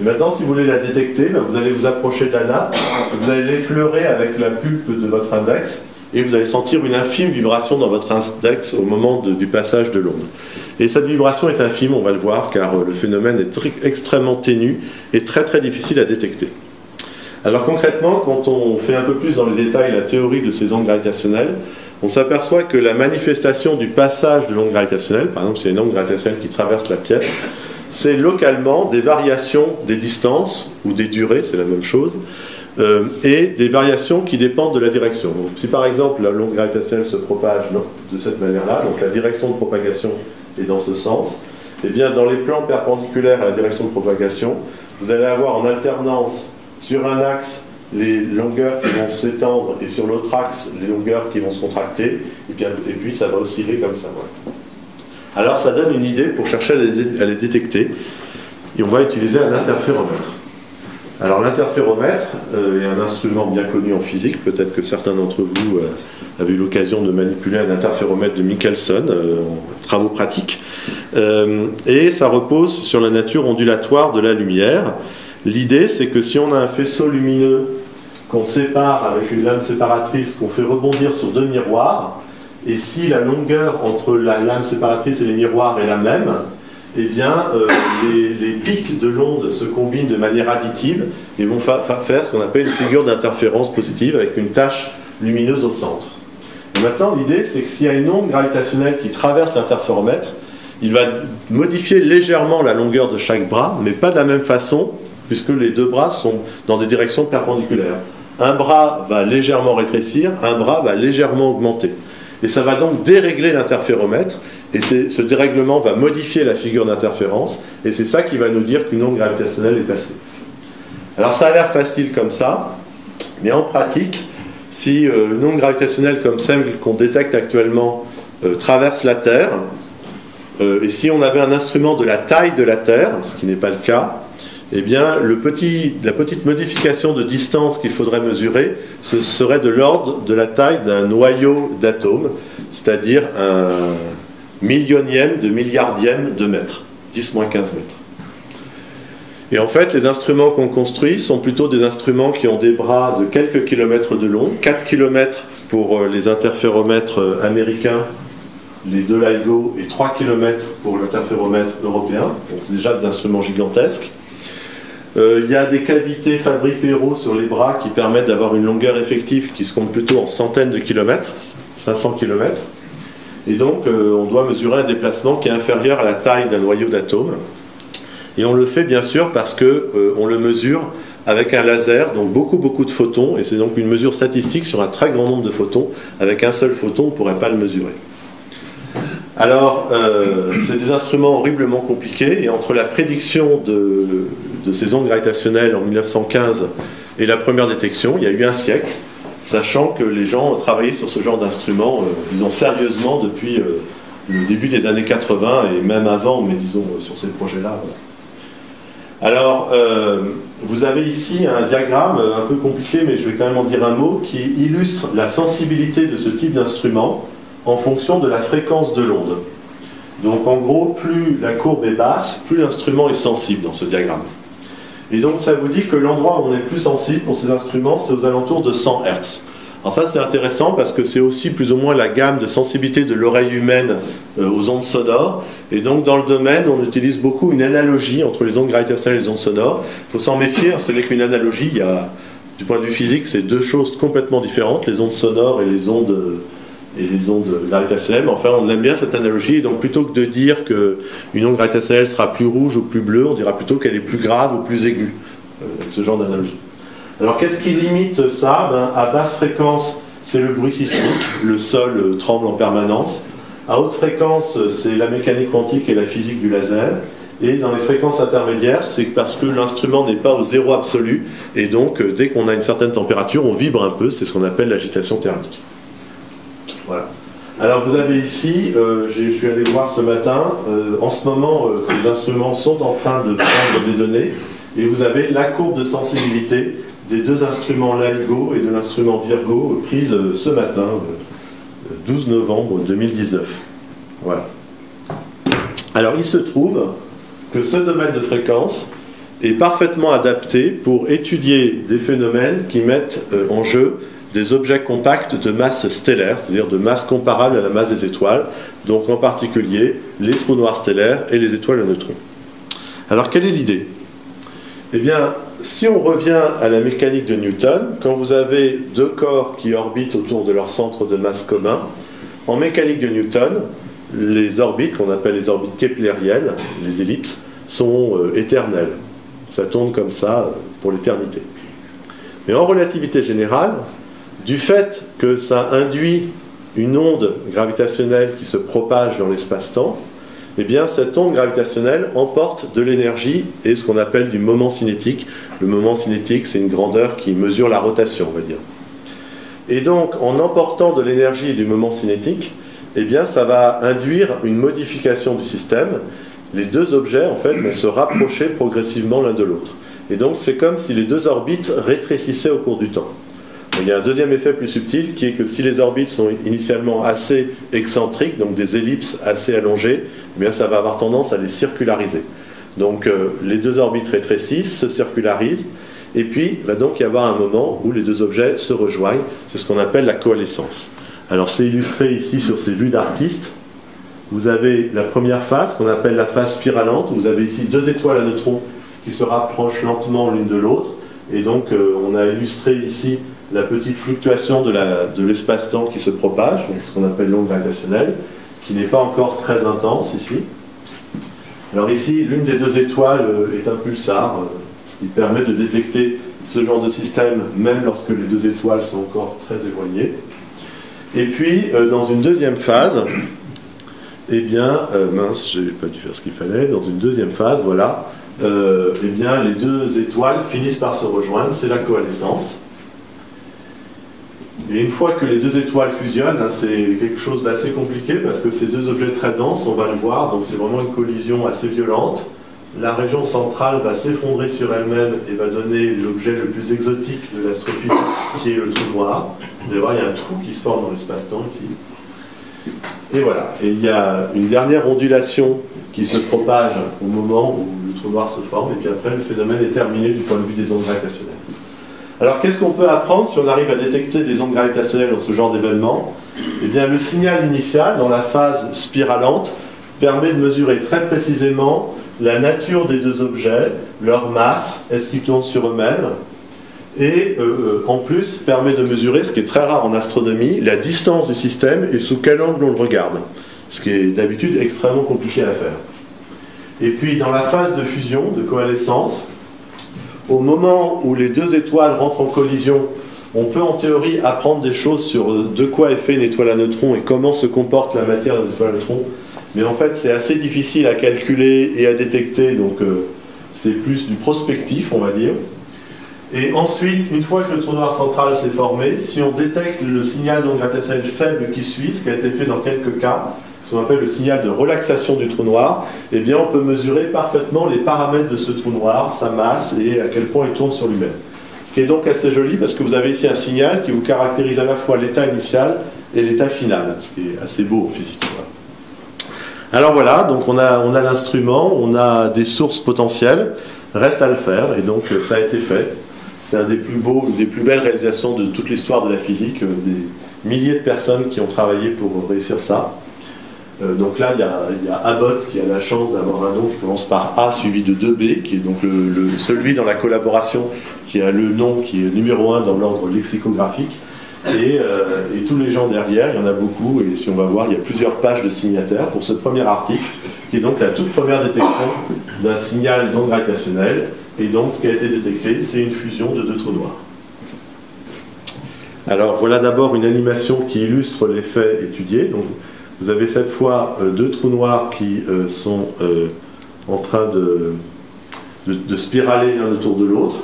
Speaker 1: Et maintenant, si vous voulez la détecter, ben, vous allez vous approcher de la nappe, vous allez l'effleurer avec la pulpe de votre index, et vous allez sentir une infime vibration dans votre index au moment du passage de l'onde. Et cette vibration est infime, on va le voir, car euh, le phénomène est extrêmement ténu et très très difficile à détecter. Alors concrètement, quand on fait un peu plus dans le détail la théorie de ces ondes gravitationnelles, on s'aperçoit que la manifestation du passage de l'onde gravitationnelle, par exemple s'il y a une onde gravitationnelle qui traverse la pièce, c'est localement des variations des distances ou des durées, c'est la même chose, euh, et des variations qui dépendent de la direction. si par exemple la longue gravitationnelle se propage de cette manière-là, donc la direction de propagation est dans ce sens, et eh bien dans les plans perpendiculaires à la direction de propagation, vous allez avoir en alternance sur un axe les longueurs qui vont s'étendre et sur l'autre axe les longueurs qui vont se contracter, et, bien, et puis ça va osciller comme ça. Alors ça donne une idée pour chercher à les détecter, et on va utiliser un interféromètre. Alors l'interféromètre euh, est un instrument bien connu en physique, peut-être que certains d'entre vous euh, avaient eu l'occasion de manipuler un interféromètre de Michelson euh, en travaux pratiques, et ça repose sur la nature ondulatoire de la lumière. L'idée c'est que si on a un faisceau lumineux qu'on sépare avec une lame séparatrice, qu'on fait rebondir sur deux miroirs, et si la longueur entre la lame séparatrice et les miroirs est la même, eh bien, euh, les, pics de l'onde se combinent de manière additive et vont faire ce qu'on appelle une figure d'interférence positive avec une tache lumineuse au centre. maintenant, l'idée, c'est que s'il y a une onde gravitationnelle qui traverse l'interféromètre, il va modifier légèrement la longueur de chaque bras, mais pas de la même façon, puisque les deux bras sont dans des directions perpendiculaires. Un bras va légèrement rétrécir, un bras va légèrement augmenter. Et ça va donc dérégler l'interféromètre, et ce dérèglement va modifier la figure d'interférence, et c'est ça qui va nous dire qu'une onde gravitationnelle est passée. Alors ça a l'air facile comme ça, mais en pratique, si euh, une onde gravitationnelle comme celle qu'on détecte actuellement euh, traverse la Terre, euh, et si on avait un instrument de la taille de la Terre, ce qui n'est pas le cas, eh bien, la petite modification de distance qu'il faudrait mesurer, ce serait de l'ordre de la taille d'un noyau d'atomes, c'est-à-dire un millionième de milliardième de mètre, 10 15 mètres. Et en fait, les instruments qu'on construit sont plutôt des instruments qui ont des bras de quelques kilomètres de long, 4 kilomètres pour euh, les interféromètres euh, américains, les deux LIGO, et 3 km pour l'interféromètre européen. C'est déjà des instruments gigantesques. Euh, il y a des cavités Fabry Perot sur les bras qui permettent d'avoir une longueur effective qui se compte plutôt en centaines de kilomètres, 500 kilomètres. Et donc, euh, on doit mesurer un déplacement qui est inférieur à la taille d'un noyau d'atome. Et on le fait bien sûr parce que euh, on le mesure avec un laser, donc beaucoup beaucoup de photons, et c'est donc une mesure statistique sur un très grand nombre de photons. Avec un seul photon, on ne pourrait pas le mesurer. Alors, euh, c'est des instruments horriblement compliqués, et entre la prédiction de, ces ondes gravitationnelles en 1915 et la première détection, il y a eu un siècle, sachant que les gens travaillé sur ce genre d'instruments, euh, disons sérieusement, depuis euh, le début des années 80 et même avant, mais disons sur ces projets-là. Alors, vous avez ici un diagramme un peu compliqué, mais je vais quand même en dire un mot, qui illustre la sensibilité de ce type d'instrument en fonction de la fréquence de l'onde. Donc en gros, plus la courbe est basse, plus l'instrument est sensible dans ce diagramme. Et donc ça vous dit que l'endroit où on est plus sensible pour ces instruments, c'est aux alentours de 100 Hz. Alors ça c'est intéressant parce que c'est aussi plus ou moins la gamme de sensibilité de l'oreille humaine euh, aux ondes sonores. Et donc dans le domaine, on utilise beaucoup une analogie entre les ondes gravitationnelles et les ondes sonores. Il faut s'en méfier, hein, ce n'est qu'une analogie. Du point de vue physique, c'est deux choses complètement différentes, les ondes sonores et les ondes et les ondes gravitationnelles. Enfin, on aime bien cette analogie. Et donc, plutôt que de dire qu'une onde gravitationnelle sera plus rouge ou plus bleue, on dira plutôt qu'elle est plus grave ou plus aiguë. Euh, ce genre d'analogie. Alors, qu'est-ce qui limite ça? Ben, À basse fréquence, c'est le bruit sismique. Le sol euh, tremble en permanence. À haute fréquence, c'est la mécanique quantique et la physique du laser. Et dans les fréquences intermédiaires, c'est parce que l'instrument n'est pas au zéro absolu. Et donc, euh, dès qu'on a une certaine température, on vibre un peu. C'est ce qu'on appelle l'agitation thermique. Alors vous avez ici, euh, je suis allé voir ce matin, euh, en ce moment euh, ces instruments sont en train de prendre des données et vous avez la courbe de sensibilité des deux instruments LIGO et de l'instrument Virgo prise ce matin, 12 novembre 2019. Voilà. Alors il se trouve que ce domaine de fréquence est parfaitement adapté pour étudier des phénomènes qui mettent en jeu des objets compacts de masse stellaire, c'est-à-dire de masse comparable à la masse des étoiles, donc en particulier les trous noirs stellaires et les étoiles à neutrons. Alors quelle est l'idée? Eh bien, si on revient à la mécanique de Newton, quand vous avez deux corps qui orbitent autour de leur centre de masse commun, en mécanique de Newton, les orbites, qu'on appelle les orbites keplériennes, les ellipses, sont euh, éternelles. Ça tourne comme ça euh, pour l'éternité. Mais en relativité générale, du fait que ça induit une onde gravitationnelle qui se propage dans l'espace-temps, eh cette onde gravitationnelle emporte de l'énergie et ce qu'on appelle du moment cinétique. Le moment cinétique, c'est une grandeur qui mesure la rotation, on va dire. Et donc, en emportant de l'énergie et du moment cinétique, eh bien, ça va induire une modification du système. Les deux objets, en fait, vont se rapprocher progressivement l'un de l'autre. Et donc, c'est comme si les deux orbites rétrécissaient au cours du temps. Il y a un deuxième effet plus subtil qui est que si les orbites sont initialement assez excentriques, donc des ellipses assez allongées, eh ça va avoir tendance à les circulariser. Donc euh, les deux orbites rétrécissent, se circularisent, et puis il va donc y avoir un moment où les deux objets se rejoignent. C'est ce qu'on appelle la coalescence. Alors c'est illustré ici sur ces vues d'artistes. Vous avez la première phase qu'on appelle la phase spiralante. Vous avez ici deux étoiles à neutrons qui se rapprochent lentement l'une de l'autre. Et donc euh, on a illustré ici la petite fluctuation de l'espace-temps qui se propage, donc ce qu'on appelle l'onde gravitationnelle, qui n'est pas encore très intense ici. Alors ici, l'une des deux étoiles euh, est un pulsar, euh, ce qui permet de détecter ce genre de système même lorsque les deux étoiles sont encore très éloignées. Et puis, euh, dans une deuxième phase, eh bien, mince, j'ai pas dû faire ce qu'il fallait, dans une deuxième phase, voilà, eh bien, les deux étoiles finissent par se rejoindre, c'est la coalescence. Et une fois que les deux étoiles fusionnent, hein, c'est quelque chose d'assez compliqué parce que ces deux objets très denses, on va le voir, donc c'est vraiment une collision assez violente. La région centrale va s'effondrer sur elle-même et va donner l'objet le plus exotique de l'astrophysique, qui est le trou noir. Vous allez voir, il y a un trou qui se forme dans l'espace-temps ici. Et voilà. Et il y a une dernière ondulation qui se propage au moment où le trou noir se forme, et puis après, le phénomène est terminé du point de vue des ondes gravitationnelles. Alors qu'est-ce qu'on peut apprendre si on arrive à détecter des ondes gravitationnelles dans ce genre d'événement? Eh bien le signal initial dans la phase spiralante permet de mesurer très précisément la nature des deux objets, leur masse, est-ce qu'ils tournent sur eux-mêmes, et euh, en plus permet de mesurer, ce qui est très rare en astronomie, la distance du système et sous quel angle on le regarde, ce qui est d'habitude extrêmement compliqué à faire. Et puis dans la phase de fusion, de coalescence, au moment où les deux étoiles rentrent en collision, on peut en théorie apprendre des choses sur de quoi est fait une étoile à neutrons et comment se comporte la matière d'une étoile à neutrons. Mais en fait, c'est assez difficile à calculer et à détecter, donc euh, c'est plus du prospectif, on va dire. Et ensuite, une fois que le trou noir central s'est formé, si on détecte le signal d'onde gravitationnelle faible qui suit, ce qui a été fait dans quelques cas, ce qu'on appelle le signal de relaxation du trou noir, eh bien on peut mesurer parfaitement les paramètres de ce trou noir, sa masse et à quel point il tourne sur lui-même. Ce qui est donc assez joli parce que vous avez ici un signal qui vous caractérise à la fois l'état initial et l'état final, ce qui est assez beau en physique. Alors voilà, donc on a, l'instrument, on a des sources potentielles, reste à le faire, et donc ça a été fait. C'est un des plus beaux, une des plus belles réalisations de toute l'histoire de la physique, des milliers de personnes qui ont travaillé pour réussir ça. Euh, donc là, il y, a, Abbott qui a la chance d'avoir un nom qui commence par A suivi de 2B, qui est donc celui dans la collaboration qui a le nom qui est numéro 1 dans l'ordre lexicographique. Et, euh, et, tous les gens derrière, il y en a beaucoup, et si on va voir, il y a plusieurs pages de signataires pour ce premier article, qui est donc la toute première détection d'un signal non gravitationnel. Et donc, ce qui a été détecté, c'est une fusion de deux trous noirs. Alors, voilà d'abord une animation qui illustre l'effet étudié. Vous avez cette fois euh, deux trous noirs qui euh, sont euh, en train de, spiraler l'un autour de l'autre.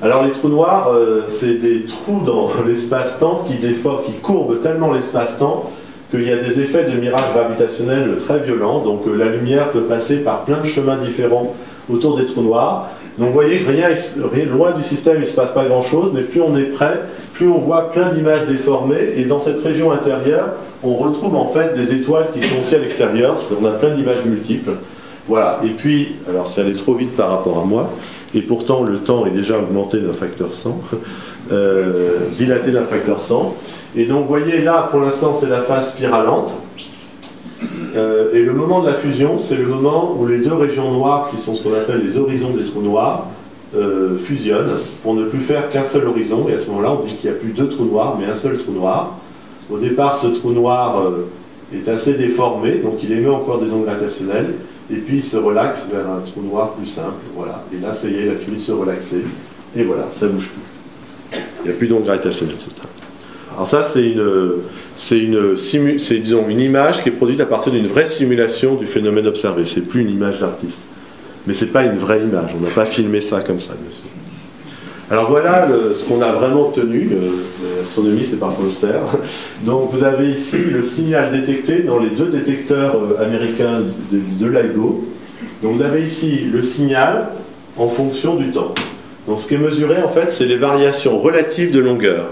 Speaker 1: Alors les trous noirs, c'est des trous dans l'espace-temps qui, qui courbent tellement l'espace-temps qu'il y a des effets de mirage gravitationnel très violents. Donc la lumière peut passer par plein de chemins différents autour des trous noirs. Donc vous voyez, rien, rien, loin du système, il ne se passe pas grand-chose, mais plus on est près, plus on voit plein d'images déformées, et dans cette région intérieure, on retrouve en fait des étoiles qui sont aussi à l'extérieur, on a plein d'images multiples. Voilà, et puis, alors c'est allé trop vite par rapport à moi, et pourtant le temps est déjà augmenté d'un facteur 100, euh, dilaté d'un facteur 100. Et donc vous voyez là, pour l'instant, c'est la phase spiralante. Euh, et le moment de la fusion, c'est le moment où les deux régions noires, qui sont ce qu'on appelle les horizons des trous noirs, euh, fusionnent pour ne plus faire qu'un seul horizon. Et à ce moment-là, on dit qu'il n'y a plus deux trous noirs, mais un seul trou noir. Au départ, ce trou noir euh, est assez déformé, donc il émet encore des ondes gravitationnelles, et puis il se relaxe vers un trou noir plus simple. Voilà. Et là, ça y est, il a fini de se relaxer. Et voilà, ça bouge plus. Il n'y a plus d'ondes gravitationnelles. Alors ça, c'est une, c'est une, disons, une image qui est produite à partir d'une vraie simulation du phénomène observé. C'est plus une image d'artiste. Mais c'est pas une vraie image. On n'a pas filmé ça comme ça, bien sûr. Alors voilà ce qu'on a vraiment obtenu. L'astronomie, c'est par poster. Donc vous avez ici le signal détecté dans les deux détecteurs euh, américains de LIGO. Donc vous avez ici le signal en fonction du temps. Donc ce qui est mesuré, en fait, c'est les variations relatives de longueur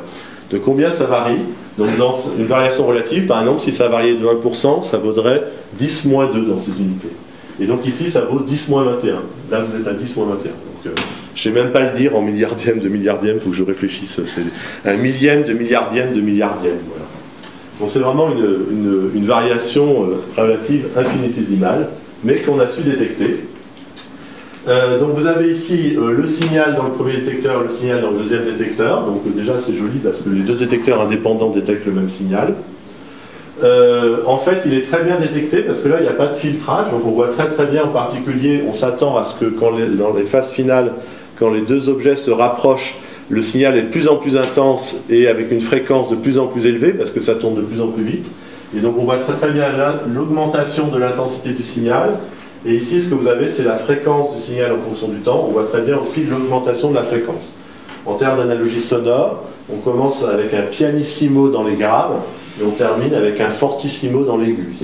Speaker 1: de combien ça varie? Donc dans une variation relative, par exemple, si ça variait de 1%, ça vaudrait 10 moins 2 dans ces unités. Et donc ici, ça vaut 10 moins 21. Là, vous êtes à 10 moins 21. Donc, euh, je ne sais même pas le dire en milliardième de milliardième, il faut que je réfléchisse. C'est un millième de milliardième de milliardième. Voilà. Donc c'est vraiment une, une variation euh, relative infinitésimale, mais qu'on a su détecter. Euh, donc vous avez ici euh, le signal dans le premier détecteur, le signal dans le deuxième détecteur. Donc euh, déjà c'est joli parce que les deux détecteurs indépendants détectent le même signal. en fait, il est très bien détecté parce que là, il n'y a pas de filtrage. Donc on voit très très bien en particulier, on s'attend à ce que quand dans les phases finales, quand les deux objets se rapprochent, le signal est de plus en plus intense et avec une fréquence de plus en plus élevée parce que ça tourne de plus en plus vite. Et donc on voit très très bien l'augmentation de l'intensité du signal et ici, ce que vous avez, c'est la fréquence du signal en fonction du temps. On voit très bien aussi l'augmentation de la fréquence. En termes d'analogie sonore, on commence avec un pianissimo dans les graves et on termine avec un fortissimo dans l'aigu.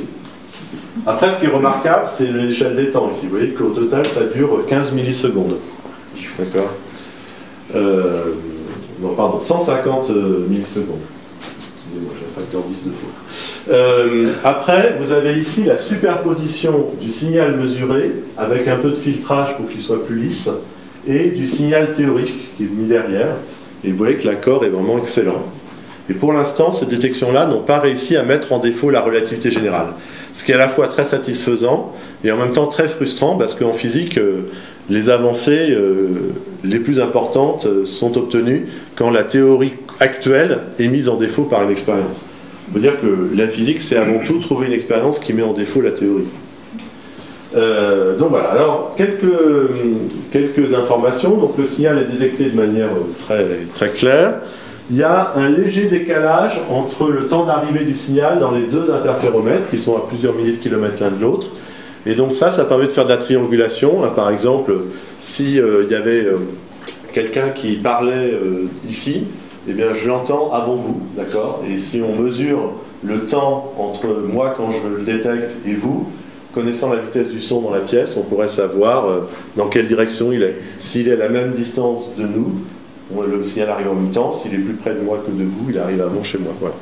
Speaker 1: Après, ce qui est remarquable, c'est l'échelle des temps ici. Vous voyez qu'au total, ça dure 15 millisecondes. D'accord euh, Non, pardon, 150 euh, millisecondes. Excusez-moi, j'ai un facteur 10 de fois. Euh, après, vous avez ici la superposition du signal mesuré avec un peu de filtrage pour qu'il soit plus lisse et du signal théorique qui est mis derrière. Et vous voyez que l'accord est vraiment excellent. Et pour l'instant, ces détections-là n'ont pas réussi à mettre en défaut la relativité générale. ce qui est à la fois très satisfaisant et en même temps très frustrant parce qu'en physique, euh, les avancées euh, les plus importantes sont obtenues quand la théorie actuelle est mise en défaut par une expérience. On peut dire que la physique, c'est avant tout trouver une expérience qui met en défaut la théorie. Euh, donc voilà, alors quelques, quelques informations. Donc le signal est détecté de manière très, très claire. Il y a un léger décalage entre le temps d'arrivée du signal dans les deux interféromètres qui sont à plusieurs milliers de kilomètres l'un de l'autre. Et donc ça, ça permet de faire de la triangulation. Hein, par exemple, s'il euh, il y avait euh, quelqu'un qui parlait ici, eh bien je l'entends avant vous, d'accord? Et si on mesure le temps entre moi quand je le détecte et vous, connaissant la vitesse du son dans la pièce, on pourrait savoir euh, dans quelle direction il est. S'il est à la même distance de nous, le signal arrive en même temps. S'il est plus près de moi que de vous, il arrive avant chez moi. Voilà.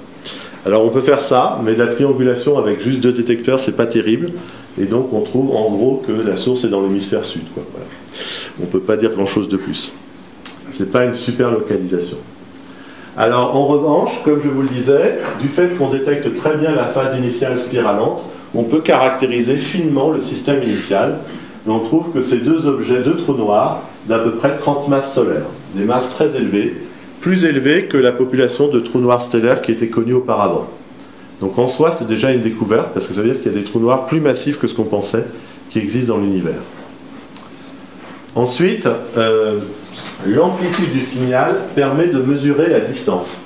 Speaker 1: Alors on peut faire ça, mais la triangulation avec juste deux détecteurs, c'est pas terrible. Et donc on trouve en gros que la source est dans l'hémisphère sud. On ne peut pas dire grand chose de plus. C'est pas une super localisation. Alors en revanche, comme je vous le disais, du fait qu'on détecte très bien la phase initiale spiralante, on peut caractériser finement le système initial. on trouve que ces deux objets, deux trous noirs, d'à peu près 30 masses solaires, des masses très élevées, plus élevées que la population de trous noirs stellaires qui était connue auparavant. Donc en soi, c'est déjà une découverte, parce que ça veut dire qu'il y a des trous noirs plus massifs que ce qu'on pensait qui existent dans l'univers. Ensuite, euh, l'amplitude du signal permet de mesurer la distance.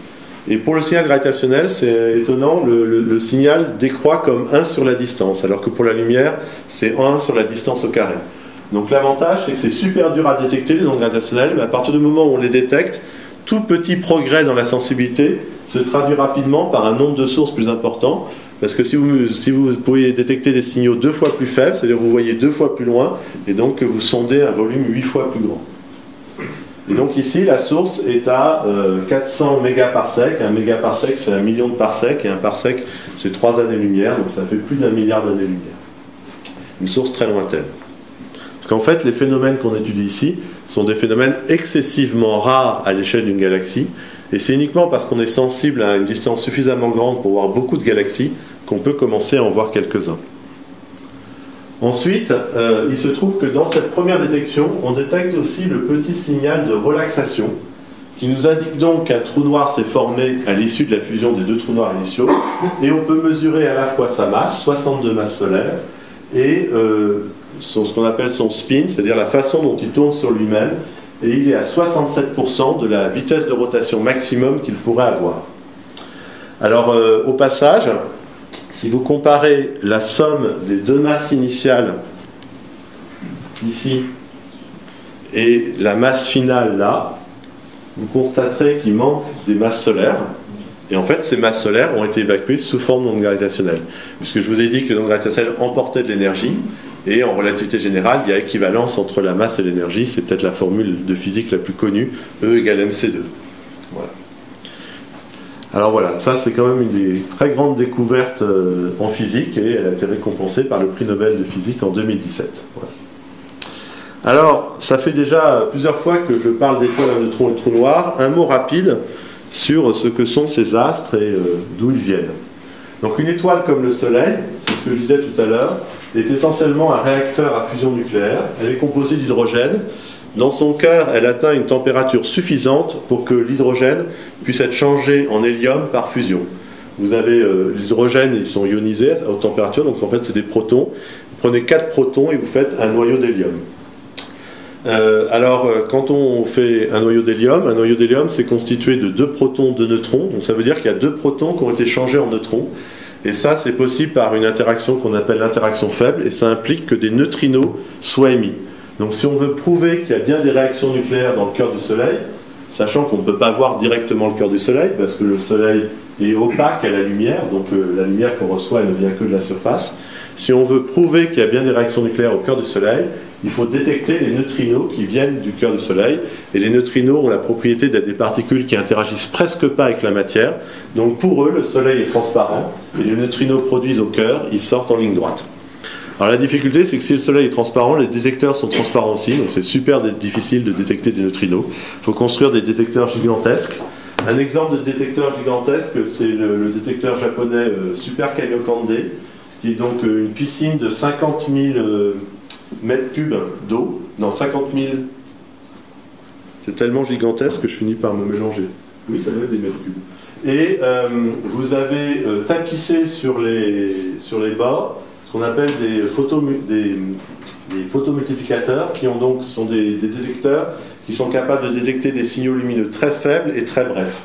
Speaker 1: Et pour le signal gravitationnel, c'est étonnant, le, signal décroît comme 1 sur la distance, alors que pour la lumière, c'est 1 sur la distance au carré. Donc l'avantage, c'est que c'est super dur à détecter les ondes gravitationnelles, mais à partir du moment où on les détecte, tout petit progrès dans la sensibilité se traduit rapidement par un nombre de sources plus important. Parce que si vous, si vous pouvez détecter des signaux deux fois plus faibles, c'est-à-dire que vous voyez deux fois plus loin, et donc que vous sondez un volume huit fois plus grand. Et donc ici, la source est à 400 euh, mégaparsecs. Un mégaparsec, c'est un million de parsecs, et un parsec, c'est 3 années-lumière, donc ça fait plus d'un milliard d'années-lumière. Une source très lointaine. Parce qu'en fait, les phénomènes qu'on étudie ici sont des phénomènes excessivement rares à l'échelle d'une galaxie, et c'est uniquement parce qu'on est sensible à une distance suffisamment grande pour voir beaucoup de galaxies qu'on peut commencer à en voir quelques-uns. Ensuite, euh, il se trouve que dans cette première détection, on détecte aussi le petit signal de relaxation qui nous indique donc qu'un trou noir s'est formé à l'issue de la fusion des deux trous noirs initiaux et on peut mesurer à la fois sa masse, 62 masses solaires, et euh, ce qu'on appelle son spin, c'est-à-dire la façon dont il tourne sur lui-même, et il est à 67% de la vitesse de rotation maximum qu'il pourrait avoir. Alors, euh, au passage, si vous comparez la somme des deux masses initiales ici et la masse finale là, vous constaterez qu'il manque des masses solaires. Et en fait, ces masses solaires ont été évacuées sous forme d'ondes gravitationnelles. Puisque je vous ai dit que l'onde gravitationnelle emportait de l'énergie, et en relativité générale, il y a équivalence entre la masse et l'énergie. C'est peut-être la formule de physique la plus connue, E égale mc2. Voilà. Alors voilà, ça c'est quand même une des très grandes découvertes euh, en physique et elle a été récompensée par le prix Nobel de physique en 2017. Alors, ça fait déjà plusieurs fois que je parle d'étoiles à neutrons et trous noirs. Un mot rapide sur ce que sont ces astres et euh, d'où ils viennent. Donc une étoile comme le Soleil, c'est ce que je disais tout à l'heure, est essentiellement un réacteur à fusion nucléaire. Elle est composée d'hydrogène dans son cœur, elle atteint une température suffisante pour que l'hydrogène puisse être changé en hélium par fusion. Vous avez euh, les hydrogènes, ils sont ionisés à haute température, donc en fait c'est des protons. Vous prenez 4 protons et vous faites un noyau d'hélium. Euh, alors, euh, quand on fait un noyau d'hélium, un noyau d'hélium c'est constitué de deux protons, deux neutrons. Donc ça veut dire qu'il y a deux protons qui ont été changés en neutrons. Et ça, c'est possible par une interaction qu'on appelle l'interaction faible, et ça implique que des neutrinos soient émis. Donc si on veut prouver qu'il y a bien des réactions nucléaires dans le cœur du Soleil, sachant qu'on ne peut pas voir directement le cœur du Soleil, parce que le Soleil est opaque à la lumière, donc euh, la lumière qu'on reçoit ne vient que de la surface. Si on veut prouver qu'il y a bien des réactions nucléaires au cœur du Soleil, il faut détecter les neutrinos qui viennent du cœur du Soleil. Et les neutrinos ont la propriété d'être des particules qui interagissent presque pas avec la matière. Donc pour eux, le Soleil est transparent et les neutrinos produisent au cœur, ils sortent en ligne droite. Alors la difficulté, c'est que si le Soleil est transparent, les détecteurs sont transparents aussi, donc c'est super difficile de détecter des neutrinos. Il faut construire des détecteurs gigantesques. Un exemple de détecteur gigantesque, c'est le, détecteur japonais euh, Super Kaiokande, qui est donc une piscine de 50 000 mètres cubes d'eau. Non, 50 000. C'est tellement gigantesque que je finis par me mélanger. Oui, ça doit être des mètres cubes. Et vous avez tapissé sur les, sur les bas ce qu'on appelle des, photo, des, des photomultiplicateurs qui sont des, détecteurs qui sont capables de détecter des signaux lumineux très faibles et très brefs.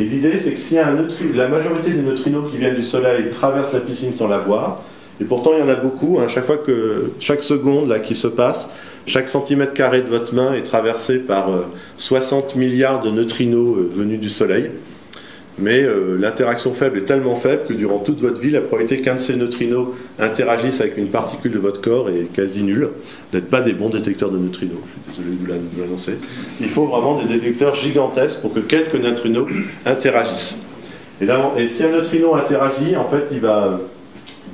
Speaker 1: Et l'idée, c'est que si la majorité des neutrinos qui viennent du Soleil traversent la piscine sans la voir, et pourtant il y en a beaucoup, hein, chaque fois que chaque seconde là, qui se passe, chaque centimètre carré de votre main est traversé par 60 euh, milliards de neutrinos euh, venus du Soleil mais euh, l'interaction faible est tellement faible que durant toute votre vie, la probabilité qu'un de ces neutrinos interagisse avec une particule de votre corps est quasi nulle. Vous n'êtes pas des bons détecteurs de neutrinos, je suis désolé de vous l'annoncer. Il faut vraiment des détecteurs gigantesques pour que quelques neutrinos interagissent. Et, et si un neutrino interagit, en fait, il va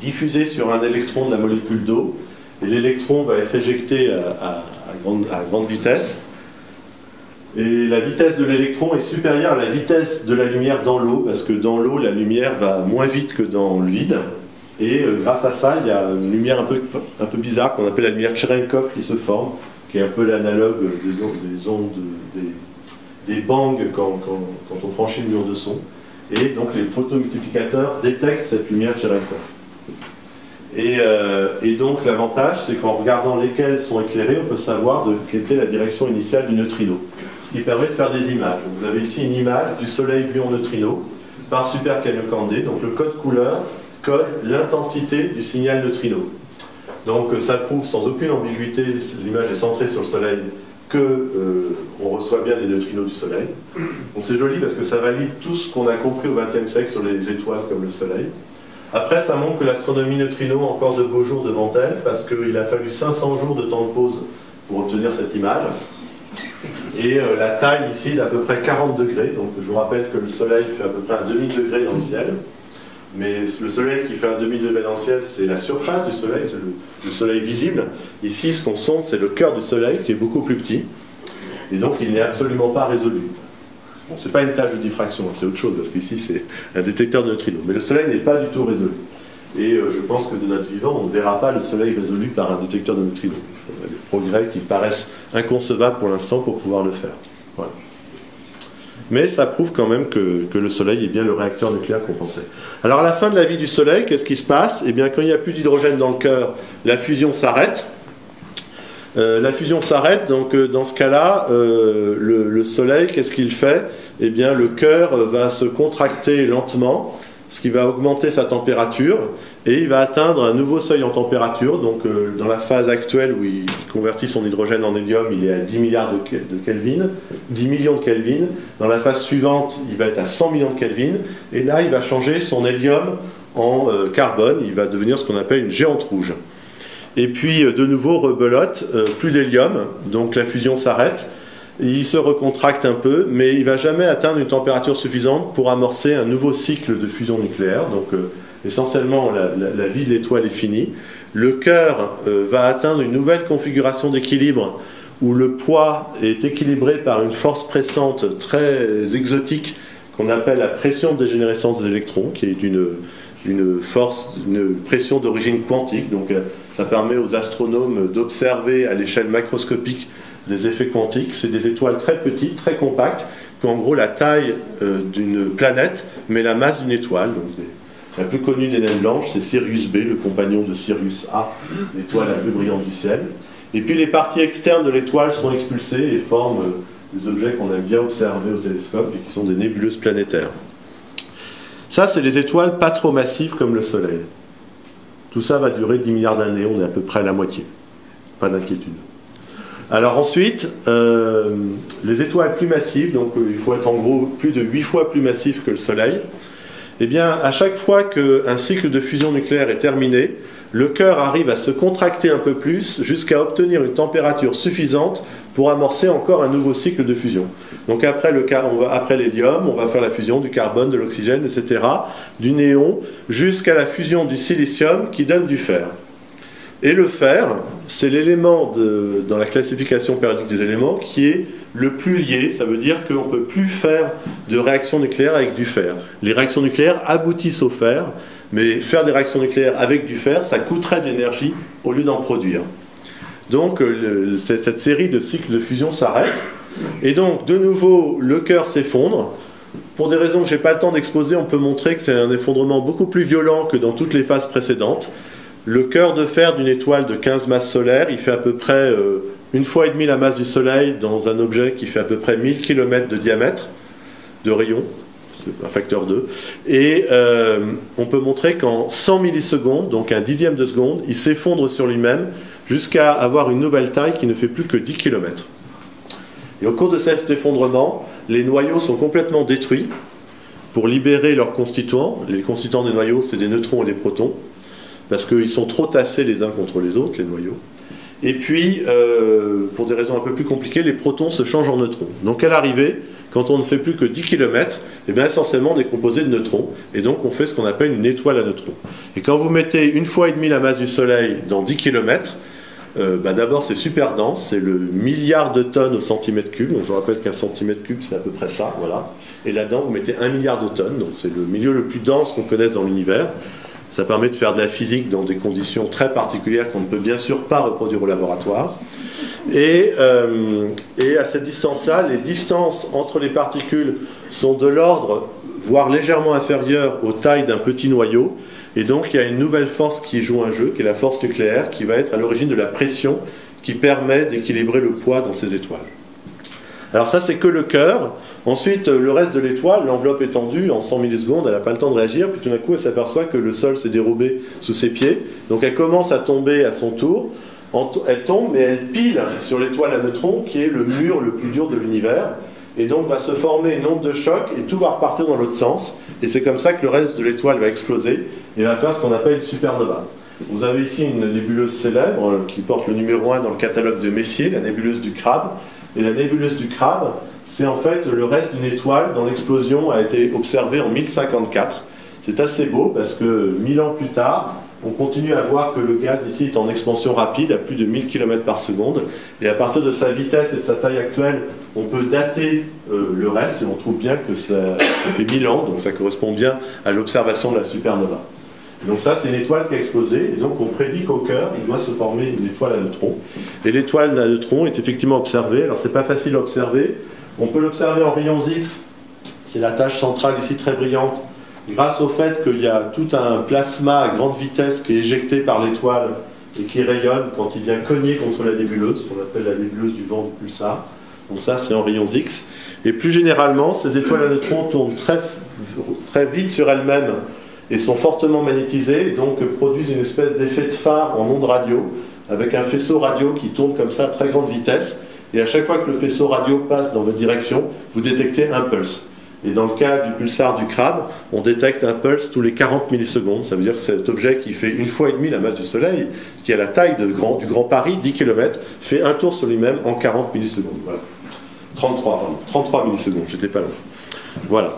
Speaker 1: diffuser sur un électron de la molécule d'eau, et l'électron va être éjecté à grande vitesse, et la vitesse de l'électron est supérieure à la vitesse de la lumière dans l'eau, parce que dans l'eau, la lumière va moins vite que dans le vide. Et euh, grâce à ça, il y a une lumière un peu, un peu bizarre qu'on appelle la lumière Cherenkov qui se forme, qui est un peu l'analogue des, ondes, des, bangs quand, quand, on franchit le mur de son. Et donc les photomultiplicateurs détectent cette lumière Cherenkov. Et, euh, et, donc l'avantage, c'est qu'en regardant lesquels sont éclairés, on peut savoir de quelle était la direction initiale du neutrino qui permet de faire des images. Vous avez ici une image du Soleil vu en neutrino par Super Kamiokande. Donc le code couleur code l'intensité du signal neutrino. Donc ça prouve sans aucune ambiguïté, l'image est centrée sur le Soleil, que euh, on reçoit bien les neutrinos du Soleil. Donc c'est joli parce que ça valide tout ce qu'on a compris au XXe siècle sur les étoiles comme le Soleil. Après, ça montre que l'astronomie neutrino a encore de beaux jours devant elle, parce qu'il a fallu 500 jours de temps de pause pour obtenir cette image et euh, la taille ici d'à peu près 40 degrés. Donc je vous rappelle que le Soleil fait à peu près un demi-degré dans le ciel. Mais le Soleil qui fait un demi-degré dans le ciel, c'est la surface du Soleil, le, Soleil visible. Ici, ce qu'on sonde, c'est le cœur du Soleil qui est beaucoup plus petit. Et donc il n'est absolument pas résolu. Bon, c'est pas une tâche de diffraction, hein, c'est autre chose, parce qu'ici c'est un détecteur de neutrinos. Mais le Soleil n'est pas du tout résolu. Et euh, je pense que de notre vivant, on ne verra pas le Soleil résolu par un détecteur de neutrinos. Progrès qui paraissent inconcevables pour l'instant pour pouvoir le faire. Mais ça prouve quand même que, le Soleil est bien le réacteur nucléaire qu'on pensait. Alors à la fin de la vie du Soleil, qu'est-ce qui se passe? Eh bien quand il n'y a plus d'hydrogène dans le cœur, la fusion s'arrête. Euh, la fusion s'arrête, donc euh, dans ce cas-là, le, le, Soleil, qu'est-ce qu'il fait? Eh bien, le cœur va se contracter lentement ce qui va augmenter sa température et il va atteindre un nouveau seuil en température. Donc euh, dans la phase actuelle où il, convertit son hydrogène en hélium, il est à 10 milliards de, Kelvin, 10 millions de Kelvin. Dans la phase suivante, il va être à 100 millions de Kelvin et là il va changer son hélium en euh, carbone, il va devenir ce qu'on appelle une géante rouge. Et puis euh, de nouveau rebelote, plus d'hélium, donc la fusion s'arrête il se recontracte un peu, mais il va jamais atteindre une température suffisante pour amorcer un nouveau cycle de fusion nucléaire. Donc euh, essentiellement, la, vie de l'étoile est finie. Le cœur euh, va atteindre une nouvelle configuration d'équilibre où le poids est équilibré par une force pressante très exotique qu'on appelle la pression de dégénérescence des électrons, qui est une, une force, une pression d'origine quantique. Donc euh, ça permet aux astronomes d'observer à l'échelle macroscopique des effets quantiques. C'est des étoiles très petites, très compactes, qui ont en gros la taille euh, d'une planète, mais la masse d'une étoile. la plus connue des naines blanches, c'est Sirius B, le compagnon de Sirius A, l'étoile la plus brillante du ciel. Et puis les parties externes de l'étoile sont expulsées et forment euh, des objets qu'on aime bien observer au télescope et qui sont des nébuleuses planétaires. Ça, c'est les étoiles pas trop massives comme le Soleil. Tout ça va durer 10 milliards d'années, on est à peu près à la moitié. Pas d'inquiétude. Alors ensuite, euh, les étoiles plus massives, donc euh, il faut être en gros plus de 8 fois plus massif que le Soleil, eh bien à chaque fois qu'un cycle de fusion nucléaire est terminé, le cœur arrive à se contracter un peu plus jusqu'à obtenir une température suffisante pour amorcer encore un nouveau cycle de fusion. Donc après l'hélium, on, on va faire la fusion du carbone, de l'oxygène, etc., du néon, jusqu'à la fusion du silicium qui donne du fer. Et le fer, c'est l'élément dans la classification périodique des éléments qui est le plus lié. Ça veut dire qu'on ne peut plus faire de réaction nucléaire avec du fer. Les réactions nucléaires aboutissent au fer, mais faire des réactions nucléaires avec du fer, ça coûterait de l'énergie au lieu d'en produire. Donc euh, cette série de cycles de fusion s'arrête, et donc de nouveau le cœur s'effondre. Pour des raisons que je n'ai pas le temps d'exposer, on peut montrer que c'est un effondrement beaucoup plus violent que dans toutes les phases précédentes. Le cœur de fer d'une étoile de 15 masses solaires, il fait à peu près euh, une fois et demie la masse du Soleil dans un objet qui fait à peu près 1000 km de diamètre de rayon, un facteur 2. Et euh, on peut montrer qu'en 100 millisecondes, donc un dixième de seconde, il s'effondre sur lui-même jusqu'à avoir une nouvelle taille qui ne fait plus que 10 km. Et au cours de cet effondrement, les noyaux sont complètement détruits pour libérer leurs constituants. Les constituants des noyaux, c'est des neutrons et des protons, parce qu'ils sont trop tassés les uns contre les autres, les noyaux. Et puis, euh, pour des raisons un peu plus compliquées, les protons se changent en neutrons. Donc à l'arrivée, quand on ne fait plus que 10 km, eh bien essentiellement on est composé de neutrons. Et donc on fait ce qu'on appelle une étoile à neutrons. Et quand vous mettez une fois et demie la masse du Soleil dans 10 km, euh, bah, d'abord c'est super dense, c'est le milliard de tonnes au centimètre cube. Donc je vous rappelle qu'un centimètre cube c'est à peu près ça, voilà. Et là-dedans vous mettez un milliard de tonnes, donc c'est le milieu le plus dense qu'on connaisse dans l'univers. Ça permet de faire de la physique dans des conditions très particulières qu'on ne peut bien sûr pas reproduire au laboratoire. Et, euh, et à cette distance-là, les distances entre les particules sont de l'ordre, voire légèrement inférieures aux tailles d'un petit noyau. Et donc il y a une nouvelle force qui joue un jeu, qui est la force nucléaire, qui va être à l'origine de la pression qui permet d'équilibrer le poids dans ces étoiles. Alors ça, c'est que le cœur. Ensuite, le reste de l'étoile, l'enveloppe étendue, en 100 millisecondes, elle n'a pas le temps de réagir, puis tout d'un coup, elle s'aperçoit que le sol s'est dérobé sous ses pieds. Donc elle commence à tomber à son tour. Elle tombe, mais elle pile sur l'étoile à neutrons, qui est le mur le plus dur de l'univers. Et donc va se former une onde de choc, et tout va repartir dans l'autre sens. Et c'est comme ça que le reste de l'étoile va exploser, et va faire ce qu'on appelle une supernova. Vous avez ici une nébuleuse célèbre qui porte le numéro 1 dans le catalogue de Messier, la nébuleuse du crabe. Et la nébuleuse du crabe, c'est en fait le reste d'une étoile dont l'explosion a été observée en 1054. C'est assez beau parce que 1000 ans plus tard, on continue à voir que le gaz ici est en expansion rapide à plus de 1000 km par seconde. Et à partir de sa vitesse et de sa taille actuelle, on peut dater euh, le reste et on trouve bien que ça, fait 1000 ans, donc ça correspond bien à l'observation de la supernova. Donc ça, c'est une étoile qui a explosé, et donc on prédit qu'au cœur, il doit se former une étoile à neutrons. Et l'étoile à neutrons est effectivement observée. Alors c'est pas facile à observer. On peut l'observer en rayons X. C'est la tâche centrale ici très brillante, grâce au fait qu'il y a tout un plasma à grande vitesse qui est éjecté par l'étoile et qui rayonne quand il vient cogner contre la nébuleuse, qu'on appelle la nébuleuse du vent du pulsar. Donc ça, c'est en rayons X. Et plus généralement, ces étoiles à neutrons tournent très, très vite sur elles-mêmes et sont fortement magnétisées, donc produisent une espèce d'effet de phare en ondes radio, avec un faisceau radio qui tourne comme ça à très grande vitesse, et à chaque fois que le faisceau radio passe dans votre direction, vous détectez un pulse. Et dans le cas du pulsar du crabe, on détecte un pulse tous les 40 millisecondes. Ça veut dire que cet objet qui fait une fois et demie la masse du Soleil, qui a la taille de grand, du Grand Paris, 10 km, fait un tour sur lui-même en 40 millisecondes. Voilà. 33, pardon. 33 millisecondes, j'étais pas loin. Voilà.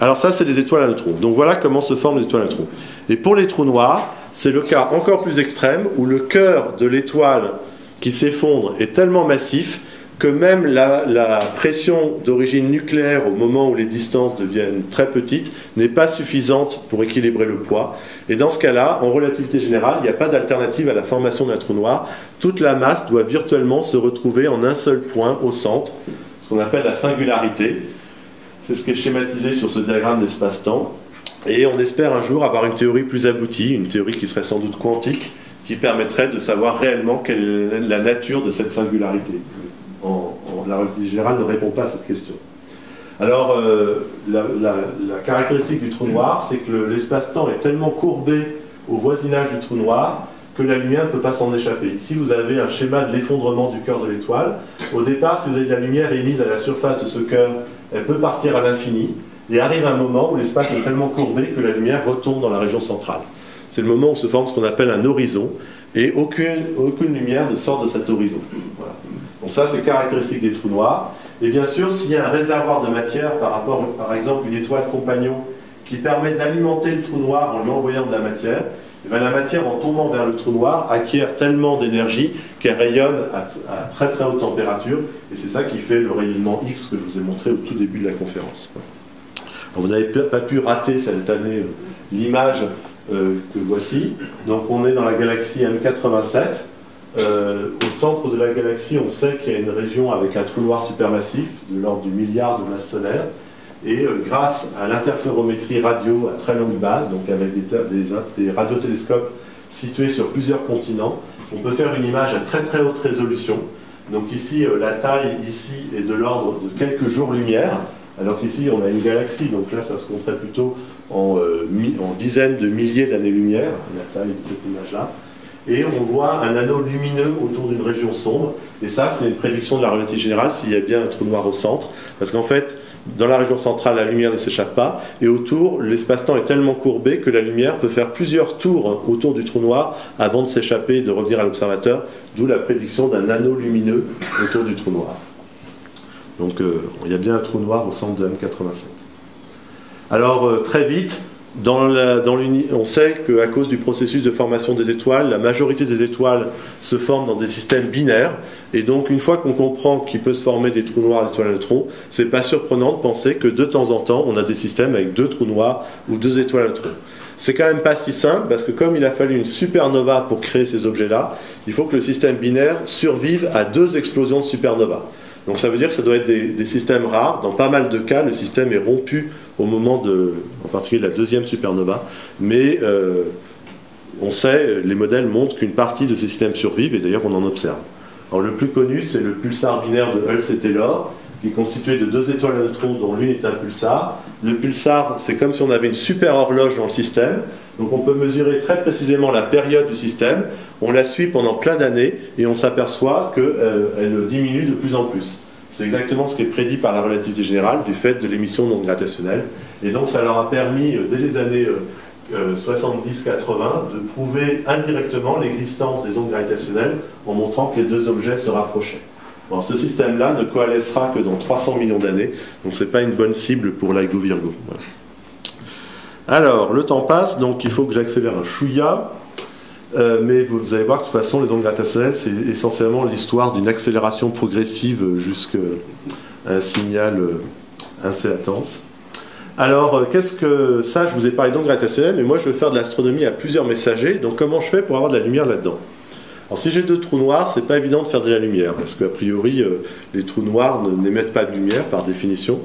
Speaker 1: Alors ça, c'est les étoiles à neutrons. Donc voilà comment se forment les étoiles à neutrons. Et pour les trous noirs, c'est le cas encore plus extrême où le cœur de l'étoile qui s'effondre est tellement massif que même la, pression d'origine nucléaire au moment où les distances deviennent très petites n'est pas suffisante pour équilibrer le poids. Et dans ce cas-là, en relativité générale, il n'y a pas d'alternative à la formation d'un trou noir. Toute la masse doit virtuellement se retrouver en un seul point au centre, ce qu'on appelle la singularité. C'est ce qui est schématisé sur ce diagramme d'espace-temps. Et on espère un jour avoir une théorie plus aboutie, une théorie qui serait sans doute quantique, qui permettrait de savoir réellement quelle est la nature de cette singularité. La relativité générale ne répond pas à cette question. Alors, euh, la, caractéristique du trou noir, c'est que l'espace-temps est tellement courbé au voisinage du trou noir que la lumière ne peut pas s'en échapper. Ici, vous avez un schéma de l'effondrement du cœur de l'étoile. Au départ, si vous avez de la lumière émise à la surface de ce cœur, elle peut partir à l'infini, et arrive un moment où l'espace est tellement courbé que la lumière retombe dans la région centrale. C'est le moment où se forme ce qu'on appelle un horizon, et aucune, aucune lumière ne sort de cet horizon. Donc ça, c'est caractéristique des trous noirs. Et bien sûr, s'il y a un réservoir de matière, par rapport, par exemple, une étoile compagnon, qui permet d'alimenter le trou noir en lui envoyant de la matière, et bien la matière, en tombant vers le trou noir, acquiert tellement d'énergie qu'elle rayonne à, très très haute température, et c'est ça qui fait le rayonnement X que je vous ai montré au tout début de la conférence. Vous n'avez pas pu rater cette année l'image que voici. Donc on est dans la galaxie M87. au centre de la galaxie, on sait qu'il y a une région avec un trou noir supermassif de l'ordre du milliard de masses solaires. Et grâce à l'interférométrie radio à très longue base, donc avec des, des radiotélescopes situés sur plusieurs continents, on peut faire une image à très très haute résolution. Donc ici, euh, la taille ici est de l'ordre de quelques jours-lumière, alors qu'ici on a une galaxie, donc là ça se compterait plutôt en, euh, en dizaines de milliers d'années-lumière, la taille de cette image-là et on voit un anneau lumineux autour d'une région sombre. Et ça, c'est une prédiction de la relativité générale s'il y a bien un trou noir au centre. Parce qu'en fait, dans la région centrale, la lumière ne s'échappe pas. Et autour, l'espace-temps est tellement courbé que la lumière peut faire plusieurs tours autour du trou noir avant de s'échapper et de revenir à l'observateur. D'où la prédiction d'un anneau lumineux autour du trou noir. Donc, euh, il y a bien un trou noir au centre de M87. Alors, euh, très vite, dans on sait qu'à cause du processus de formation des étoiles, la majorité des étoiles se forment dans des systèmes binaires. Et donc, une fois qu'on comprend qu'il peut se former des trous noirs et des étoiles à neutrons, c'est pas surprenant de penser que de temps en temps, on a des systèmes avec deux trous noirs ou deux étoiles à neutrons. C'est quand même pas si simple parce que comme il a fallu une supernova pour créer ces objets-là, il faut que le système binaire survive à deux explosions de supernova. Donc ça veut dire que ça doit être des, systèmes rares. Dans pas mal de cas, le système est rompu au moment de, en particulier la deuxième supernova. Mais euh, on sait, les modèles montrent qu'une partie de ces systèmes survivent, et d'ailleurs on en observe. Alors le plus connu, c'est le pulsar binaire de Hull-Taylor, qui est constitué de deux étoiles à neutrons dont l'une est un pulsar. Le pulsar, c'est comme si on avait une super horloge dans le système. Donc on peut mesurer très précisément la période du système, on la suit pendant plein d'années et on s'aperçoit qu'elle euh, diminue de plus en plus. C'est exactement ce qui est prédit par la relativité générale du fait de l'émission non gravitationnelle. Et donc ça leur a permis, euh, dès les années 70-80, euh, de prouver indirectement l'existence des ondes gravitationnelles en montrant que les deux objets se rapprochaient. ce système-là ne coalescera que dans 300 millions d'années, donc ce n'est pas une bonne cible pour l'IGO Virgo. Alors, le temps passe, donc il faut que j'accélère un chouïa. Euh, mais vous allez voir que de toute façon, les ondes gravitationnelles, c'est essentiellement l'histoire d'une accélération progressive jusqu'à un signal euh, assez latence. Alors, euh, qu'est-ce que ça Je vous ai parlé d'ondes gravitationnelles, mais moi, je veux faire de l'astronomie à plusieurs messagers. Donc, comment je fais pour avoir de la lumière là-dedans? Alors si j'ai deux trous noirs, c'est pas évident de faire de la lumière, parce qu'a priori, les trous noirs n'émettent pas de lumière par définition.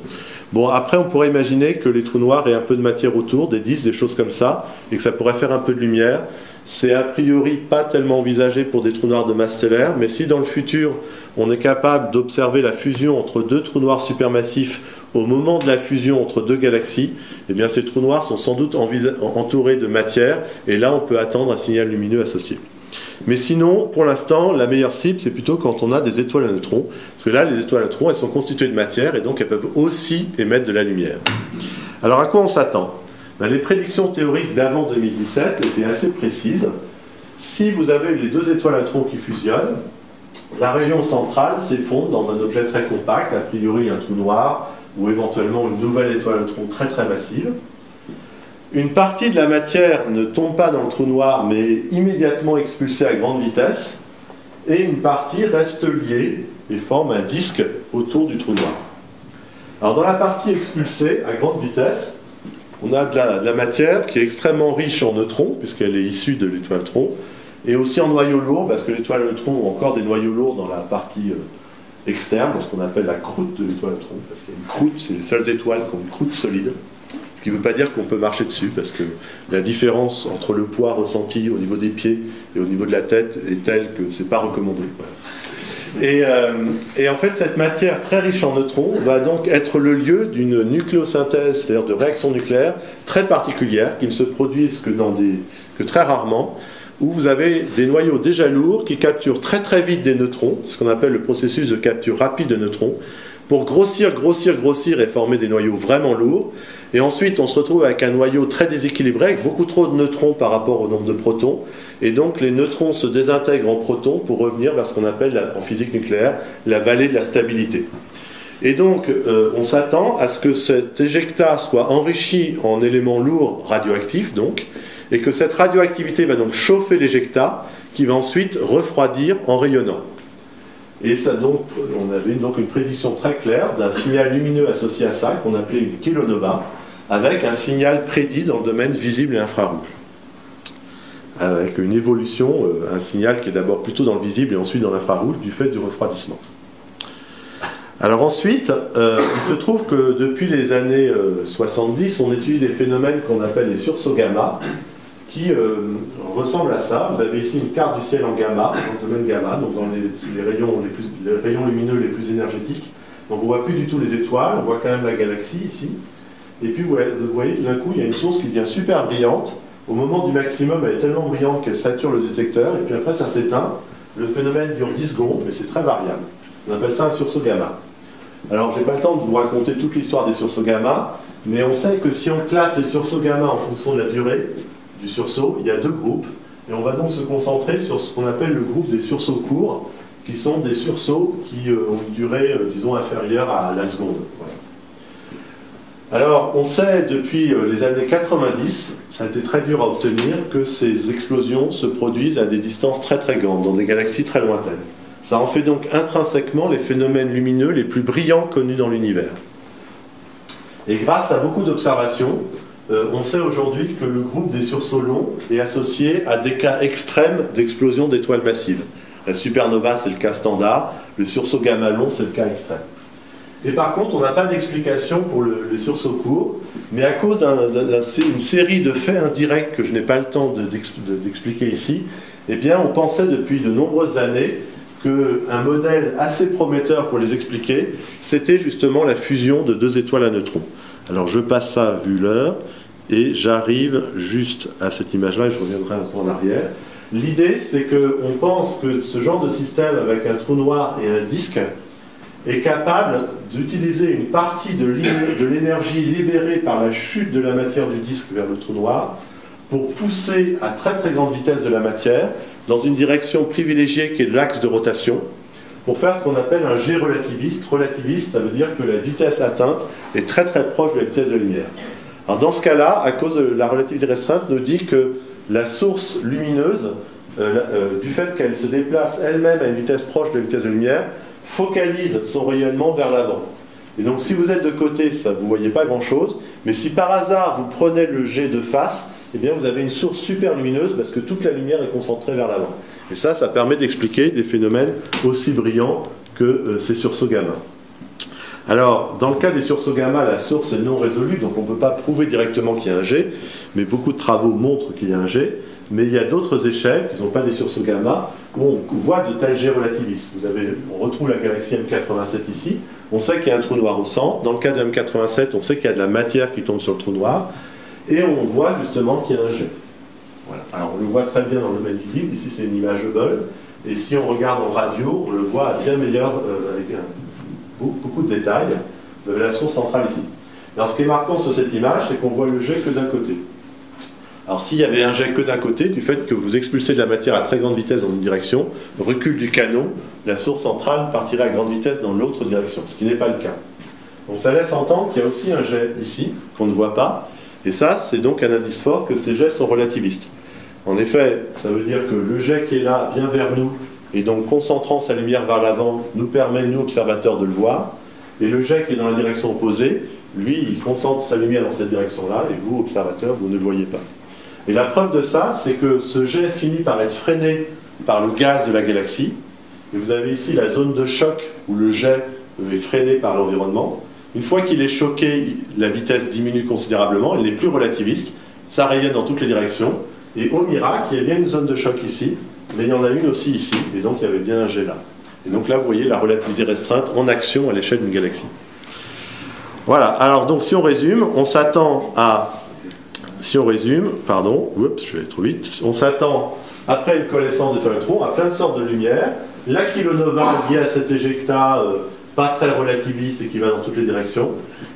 Speaker 1: Bon, après, on pourrait imaginer que les trous noirs aient un peu de matière autour, des disques, des choses comme ça, et que ça pourrait faire un peu de lumière. C'est a priori pas tellement envisagé pour des trous noirs de masse stellaire, mais si dans le futur, on est capable d'observer la fusion entre deux trous noirs supermassifs au moment de la fusion entre deux galaxies, eh bien ces trous noirs sont sans doute entourés de matière, et là on peut attendre un signal lumineux associé. Mais sinon, pour l'instant, la meilleure cible, c'est plutôt quand on a des étoiles à neutrons. Parce que là, les étoiles à neutrons, elles sont constituées de matière et donc elles peuvent aussi émettre de la lumière. Alors à quoi on s'attend? Ben, Les prédictions théoriques d'avant 2017 étaient assez précises. Si vous avez les deux étoiles à neutrons qui fusionnent, la région centrale s'effondre dans un objet très compact, a priori un trou noir, ou éventuellement une nouvelle étoile à neutrons très très massive une partie de la matière ne tombe pas dans le trou noir, mais est immédiatement expulsée à grande vitesse, et une partie reste liée et forme un disque autour du trou noir. Alors dans la partie expulsée à grande vitesse, on a de la, matière qui est extrêmement riche en neutrons, puisqu'elle est issue de l'étoile tronc, et aussi en noyaux lourds, parce que l'étoile neutron a encore des noyaux lourds dans la partie euh, externe, dans ce qu'on appelle la croûte de l'étoile neutron, parce qu'il y une croûte, c'est les seules étoiles qui ont une croûte solide qui ne veut pas dire qu'on peut marcher dessus, parce que la différence entre le poids ressenti au niveau des pieds et au niveau de la tête est telle que ce n'est pas recommandé. Euh, et, en fait, cette matière très riche en neutrons va donc être le lieu d'une nucléosynthèse, c'est-à-dire de réactions nucléaires très particulières qui ne se produisent que, que très rarement, où vous avez des noyaux déjà lourds qui capturent très très vite des neutrons, ce qu'on appelle le processus de capture rapide de neutrons, pour grossir, grossir, grossir et former des noyaux vraiment lourds. Et ensuite, on se retrouve avec un noyau très déséquilibré, avec beaucoup trop de neutrons par rapport au nombre de protons. Et donc, les neutrons se désintègrent en protons pour revenir vers ce qu'on appelle en physique nucléaire la vallée de la stabilité. Et donc, euh, on s'attend à ce que cet éjecta soit enrichi en éléments lourds radioactifs, et que cette radioactivité va donc chauffer l'éjecta, qui va ensuite refroidir en rayonnant. Et ça, donc, on avait donc une prédiction très claire d'un signal lumineux associé à ça, qu'on appelait une kilonova, avec un signal prédit dans le domaine visible et infrarouge. avec une évolution, un signal qui est d'abord plutôt dans le visible et ensuite dans l'infrarouge du fait du refroidissement. Alors ensuite, il se trouve que depuis les années 70, on étudie des phénomènes qu'on appelle les sursauts gamma, qui euh, ressemble à ça. Vous avez ici une carte du ciel en gamma, le domaine gamma, donc dans les, rayons, les, plus, les rayons lumineux les plus énergétiques. Donc on ne voit plus du tout les étoiles, on voit quand même la galaxie ici. Et puis vous voyez, tout d'un coup, il y a une source qui devient super brillante. Au moment du maximum, elle est tellement brillante qu'elle sature le détecteur, et puis après ça s'éteint. Le phénomène dure 10 secondes, mais c'est très variable. On appelle ça un sursaut gamma. Alors, je n'ai pas le temps de vous raconter toute l'histoire des sursauts gamma, mais on sait que si on classe les sursauts gamma en fonction de la durée, du sursaut, il y a deux groupes, et on va donc se concentrer sur ce qu'on appelle le groupe des sursauts courts, qui sont des sursauts qui euh, ont une durée, euh, disons, inférieure à la seconde. Alors, on sait depuis euh, les années 90, ça a été très dur à obtenir, que ces explosions se produisent à des distances très très grandes, dans des galaxies très lointaines. Ça en fait donc intrinsèquement les phénomènes lumineux les plus brillants connus dans l'univers. Et grâce à beaucoup d'observations, euh, on sait aujourd'hui que le groupe des sursauts longs est associé à des cas extrêmes d'explosion d'étoiles massives. La supernova, c'est le cas standard, le sursaut gamma long, c'est le cas extrême. Et par contre, on n'a pas d'explication pour le, les sursauts courts, mais à cause d'une série de faits indirects que je n'ai pas le temps d'expliquer ici, eh bien, on pensait depuis de nombreuses années qu'un modèle assez prometteur pour les expliquer, c'était justement la fusion de deux étoiles à neutrons. Alors je passe ça vu l'heure et j'arrive juste à cette image-là et je reviendrai un peu en arrière. L'idée, c'est qu'on pense que ce genre de système avec un trou noir et un disque est capable d'utiliser une partie de l'énergie libérée par la chute de la matière du disque vers le trou noir pour pousser à très très grande vitesse de la matière dans une direction privilégiée qui est l'axe de rotation, pour faire ce qu'on appelle un G relativiste. Relativiste, ça veut dire que la vitesse atteinte est très très proche de la vitesse de la lumière. Alors dans ce cas-là, à cause de la relativité restreinte, nous dit que la source lumineuse, euh, euh, du fait qu'elle se déplace elle-même à une vitesse proche de la vitesse de lumière, focalise son rayonnement vers l'avant. Et donc si vous êtes de côté, ça, vous ne voyez pas grand-chose, mais si par hasard vous prenez le jet de face, eh bien vous avez une source super lumineuse parce que toute la lumière est concentrée vers l'avant. Et ça, ça permet d'expliquer des phénomènes aussi brillants que euh, ces sursauts gamma. Alors, dans le cas des sursauts gamma, la source est non résolue, donc on ne peut pas prouver directement qu'il y a un jet, mais beaucoup de travaux montrent qu'il y a un jet. Mais il y a d'autres échelles qui ne sont pas des sursauts gamma où on voit de tels jets relativistes. On retrouve la galaxie M87 ici. On sait qu'il y a un trou noir au centre. Dans le cas de M87, on sait qu'il y a de la matière qui tombe sur le trou noir. Et on voit justement qu'il y a un jet. Alors on le voit très bien dans le domaine visible. Ici, c'est une image Hubble. Et si on regarde en radio, on le voit bien meilleur, euh, avec beaucoup, de détails. Vous avez la source centrale ici. Alors ce qui est marquant sur cette image, c'est qu'on voit le jet que d'un côté. Alors s'il y avait un jet que d'un côté, du fait que vous expulsez de la matière à très grande vitesse dans une direction, recul du canon, la source centrale partirait à grande vitesse dans l'autre direction, ce qui n'est pas le cas. Donc ça laisse entendre qu'il y a aussi un jet ici, qu'on ne voit pas, et ça, c'est donc un indice fort que ces jets sont relativistes. En effet, ça veut dire que le jet qui est là vient vers nous, et donc concentrant sa lumière vers l'avant, nous permet, nous observateurs, de le voir. Et le jet qui est dans la direction opposée, lui, il concentre sa lumière dans cette direction-là, et vous, observateurs, vous ne le voyez pas. Et la preuve de ça, c'est que ce jet finit par être freiné par le gaz de la galaxie. Et vous avez ici la zone de choc où le jet est freiné par l'environnement. Une fois qu'il est choqué, la vitesse diminue considérablement, elle n'est plus relativiste, ça rayonne dans toutes les directions. Et au miracle, il y a bien une zone de choc ici, mais il y en a une aussi ici, et donc il y avait bien un jet là. Et donc là, vous voyez la relativité restreinte en action à l'échelle d'une galaxie. Voilà, alors donc si on résume, on s'attend à. Si on résume, pardon, oups, je vais trop vite, on s'attend, après une connaissance des électrons, à plein de sortes de lumière. La kilonova liée à cet éjecta. Euh, pas très relativiste et qui va dans toutes les directions,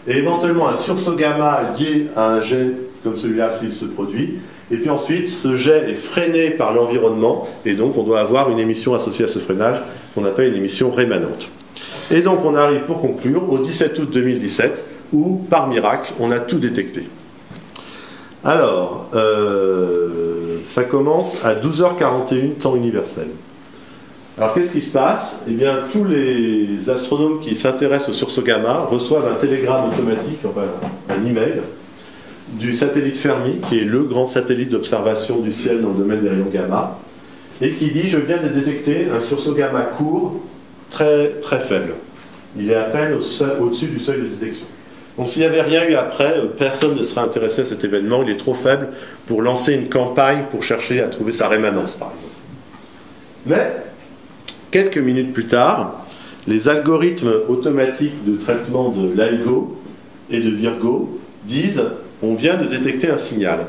Speaker 1: et éventuellement un sursaut gamma lié à un jet comme celui-là s'il se produit, et puis ensuite ce jet est freiné par l'environnement, et donc on doit avoir une émission associée à ce freinage qu'on appelle une émission rémanente. Et donc on arrive pour conclure au 17 août 2017, où par miracle on a tout détecté. Alors, euh, ça commence à 12h41 temps universel. Alors qu'est-ce qui se passe? Eh bien, tous les astronomes qui s'intéressent au sursauts gamma reçoivent un télégramme automatique, enfin un email, du satellite Fermi, qui est le grand satellite d'observation du ciel dans le domaine des rayons gamma, et qui dit je viens de détecter un sursaut gamma court très, très faible. Il est à peine au-dessus du seuil de détection. Donc s'il n'y avait rien eu après, euh, personne ne serait intéressé à cet événement, il est trop faible pour lancer une campagne pour chercher à trouver sa rémanence, par exemple. Mais, quelques minutes plus tard, les algorithmes automatiques de traitement de LIGO et de Virgo disent on vient de détecter un signal.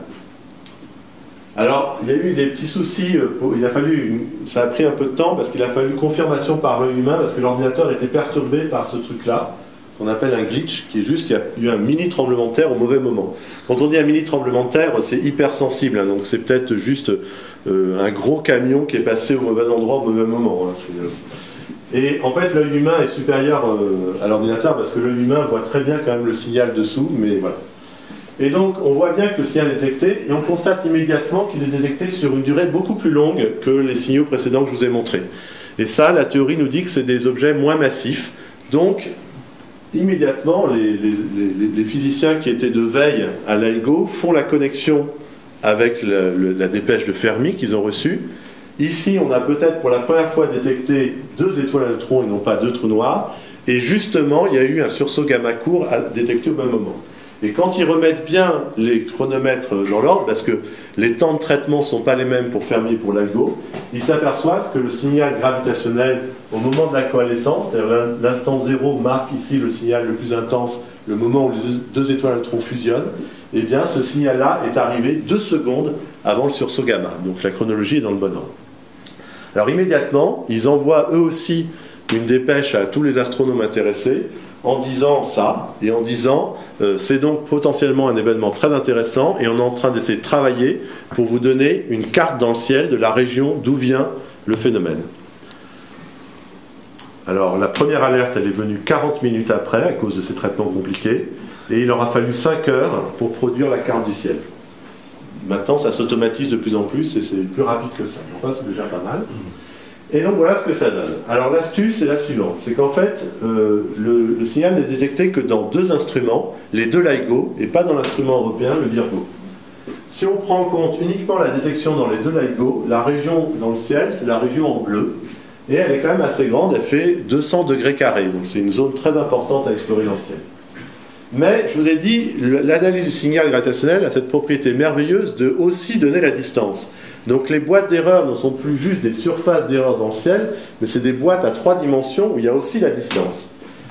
Speaker 1: Alors, il y a eu des petits soucis, euh, il a fallu, ça a pris un peu de temps parce qu'il a fallu confirmation par l'œil humain parce que l'ordinateur était perturbé par ce truc-là qu'on appelle un glitch, qui est juste qu'il y a eu un mini tremblement de terre au mauvais moment. Quand on dit un mini tremblement de terre, c'est hypersensible, hein, donc c'est peut-être juste un gros camion qui est passé au mauvais endroit au mauvais moment. Hein, euh. et en fait, l'œil humain est supérieur euh, à l'ordinateur parce que l'œil humain voit très bien quand même le signal dessous, mais voilà. Et donc, on voit bien que le signal est détecté, et on constate immédiatement qu'il est détecté sur une durée beaucoup plus longue que les signaux précédents que je vous ai montrés. Et ça, la théorie nous dit que c'est des objets moins massifs, donc immédiatement, les, physiciens qui étaient de veille à l'ALGO font la connexion avec la dépêche de Fermi qu'ils ont reçue. Ici, on a peut-être pour la première fois détecté deux étoiles à neutrons et non pas deux trous noirs. Et justement, il y a eu un sursaut gamma court à détecter au même moment. Et quand ils remettent bien les chronomètres dans l'ordre, parce que les temps de traitement ne sont pas les mêmes pour Fermi et pour LIGO, ils s'aperçoivent que le signal gravitationnel au moment de la coalescence, c'est-à-dire l'instant zéro marque ici le signal le plus intense, le moment où les deux étoiles neutrons fusionnent, eh bien ce signal-là est arrivé deux secondes avant le sursaut gamma. Donc la chronologie est dans le bon ordre. Alors immédiatement, ils envoient eux aussi une dépêche à tous les astronomes intéressés en disant ça et en disant euh, c'est donc potentiellement un événement très intéressant et on est en train d'essayer de travailler pour vous donner une carte dans le ciel de la région d'où vient le phénomène. Alors la première alerte elle est venue 40 minutes après à cause de ces traitements compliqués et il aura fallu 5 heures pour produire la carte du ciel. Maintenant ça s'automatise de plus en plus et c'est plus rapide que ça. Enfin c'est déjà pas mal. Et donc voilà ce que ça donne. Alors l'astuce est la suivante, c'est qu'en fait euh, le, signal n'est détecté que dans deux instruments, les deux LIGO, et pas dans l'instrument européen, le Virgo. Si on prend en compte uniquement la détection dans les deux LIGO, la région dans le ciel, c'est la région en bleu, et elle est quand même assez grande, elle fait 200 degrés carrés, donc c'est une zone très importante à explorer dans le ciel. Mais je vous ai dit, l'analyse du signal gravitationnel a cette propriété merveilleuse de aussi donner la distance. Donc les boîtes d'erreur ne sont plus juste des surfaces d'erreur dans le ciel, mais c'est des boîtes à trois dimensions où il y a aussi la distance.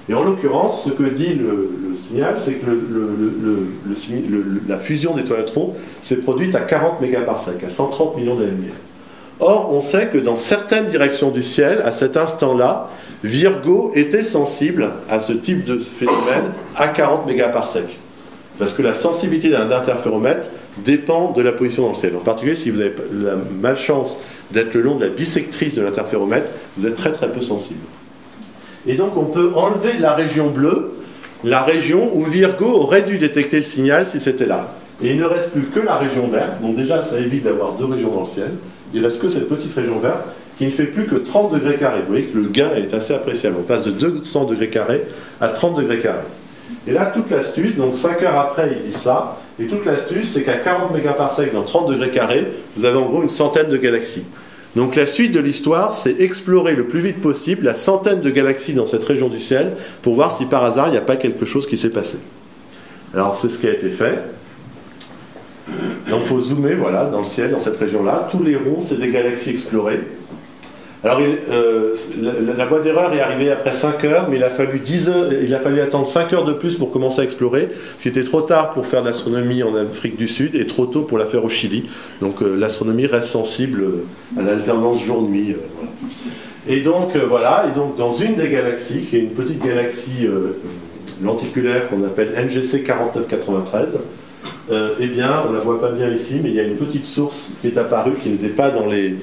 Speaker 1: Et en l'occurrence, ce que dit le, signal, c'est que la fusion des neutrons s'est produite à 40 mégaparsecs, à 130 millions d'années-lumière. Or, on sait que dans certaines directions du ciel, à cet instant-là, Virgo était sensible à ce type de phénomène à 40 mégaparsecs. Parce que la sensibilité d'un interféromètre dépend de la position dans le ciel. En particulier, si vous avez la malchance d'être le long de la bisectrice de l'interféromètre, vous êtes très très peu sensible. Et donc on peut enlever la région bleue, la région où Virgo aurait dû détecter le signal si c'était là. Et il ne reste plus que la région verte, donc déjà ça évite d'avoir deux régions dans le ciel. Il reste que cette petite région verte qui ne fait plus que 30 degrés carrés. Vous voyez que le gain est assez appréciable. On passe de 200 degrés carrés à 30 degrés carrés. Et là, toute l'astuce, donc 5 heures après, il dit ça, et toute l'astuce, c'est qu'à 40 mégaparsecs dans 30 degrés carrés, vous avez en gros une centaine de galaxies. Donc la suite de l'histoire, c'est explorer le plus vite possible la centaine de galaxies dans cette région du ciel pour voir si par hasard il n'y a pas quelque chose qui s'est passé. Alors c'est ce qui a été fait. Donc il faut zoomer voilà, dans le ciel, dans cette région-là. Tous les ronds, c'est des galaxies explorées. Alors, euh, la, boîte d'erreur est arrivée après 5 heures, mais il a, fallu 10 heures, il a fallu attendre 5 heures de plus pour commencer à explorer. C'était trop tard pour faire de l'astronomie en Afrique du Sud et trop tôt pour la faire au Chili. Donc, euh, l'astronomie reste sensible à l'alternance jour-nuit. Euh, et donc, voilà, et donc dans une des galaxies, qui est une petite galaxie lenticulaire qu'on appelle NGC 4993, eh bien, on ne la voit pas bien ici, mais il y a une petite source qui est apparue qui n'était pas dans les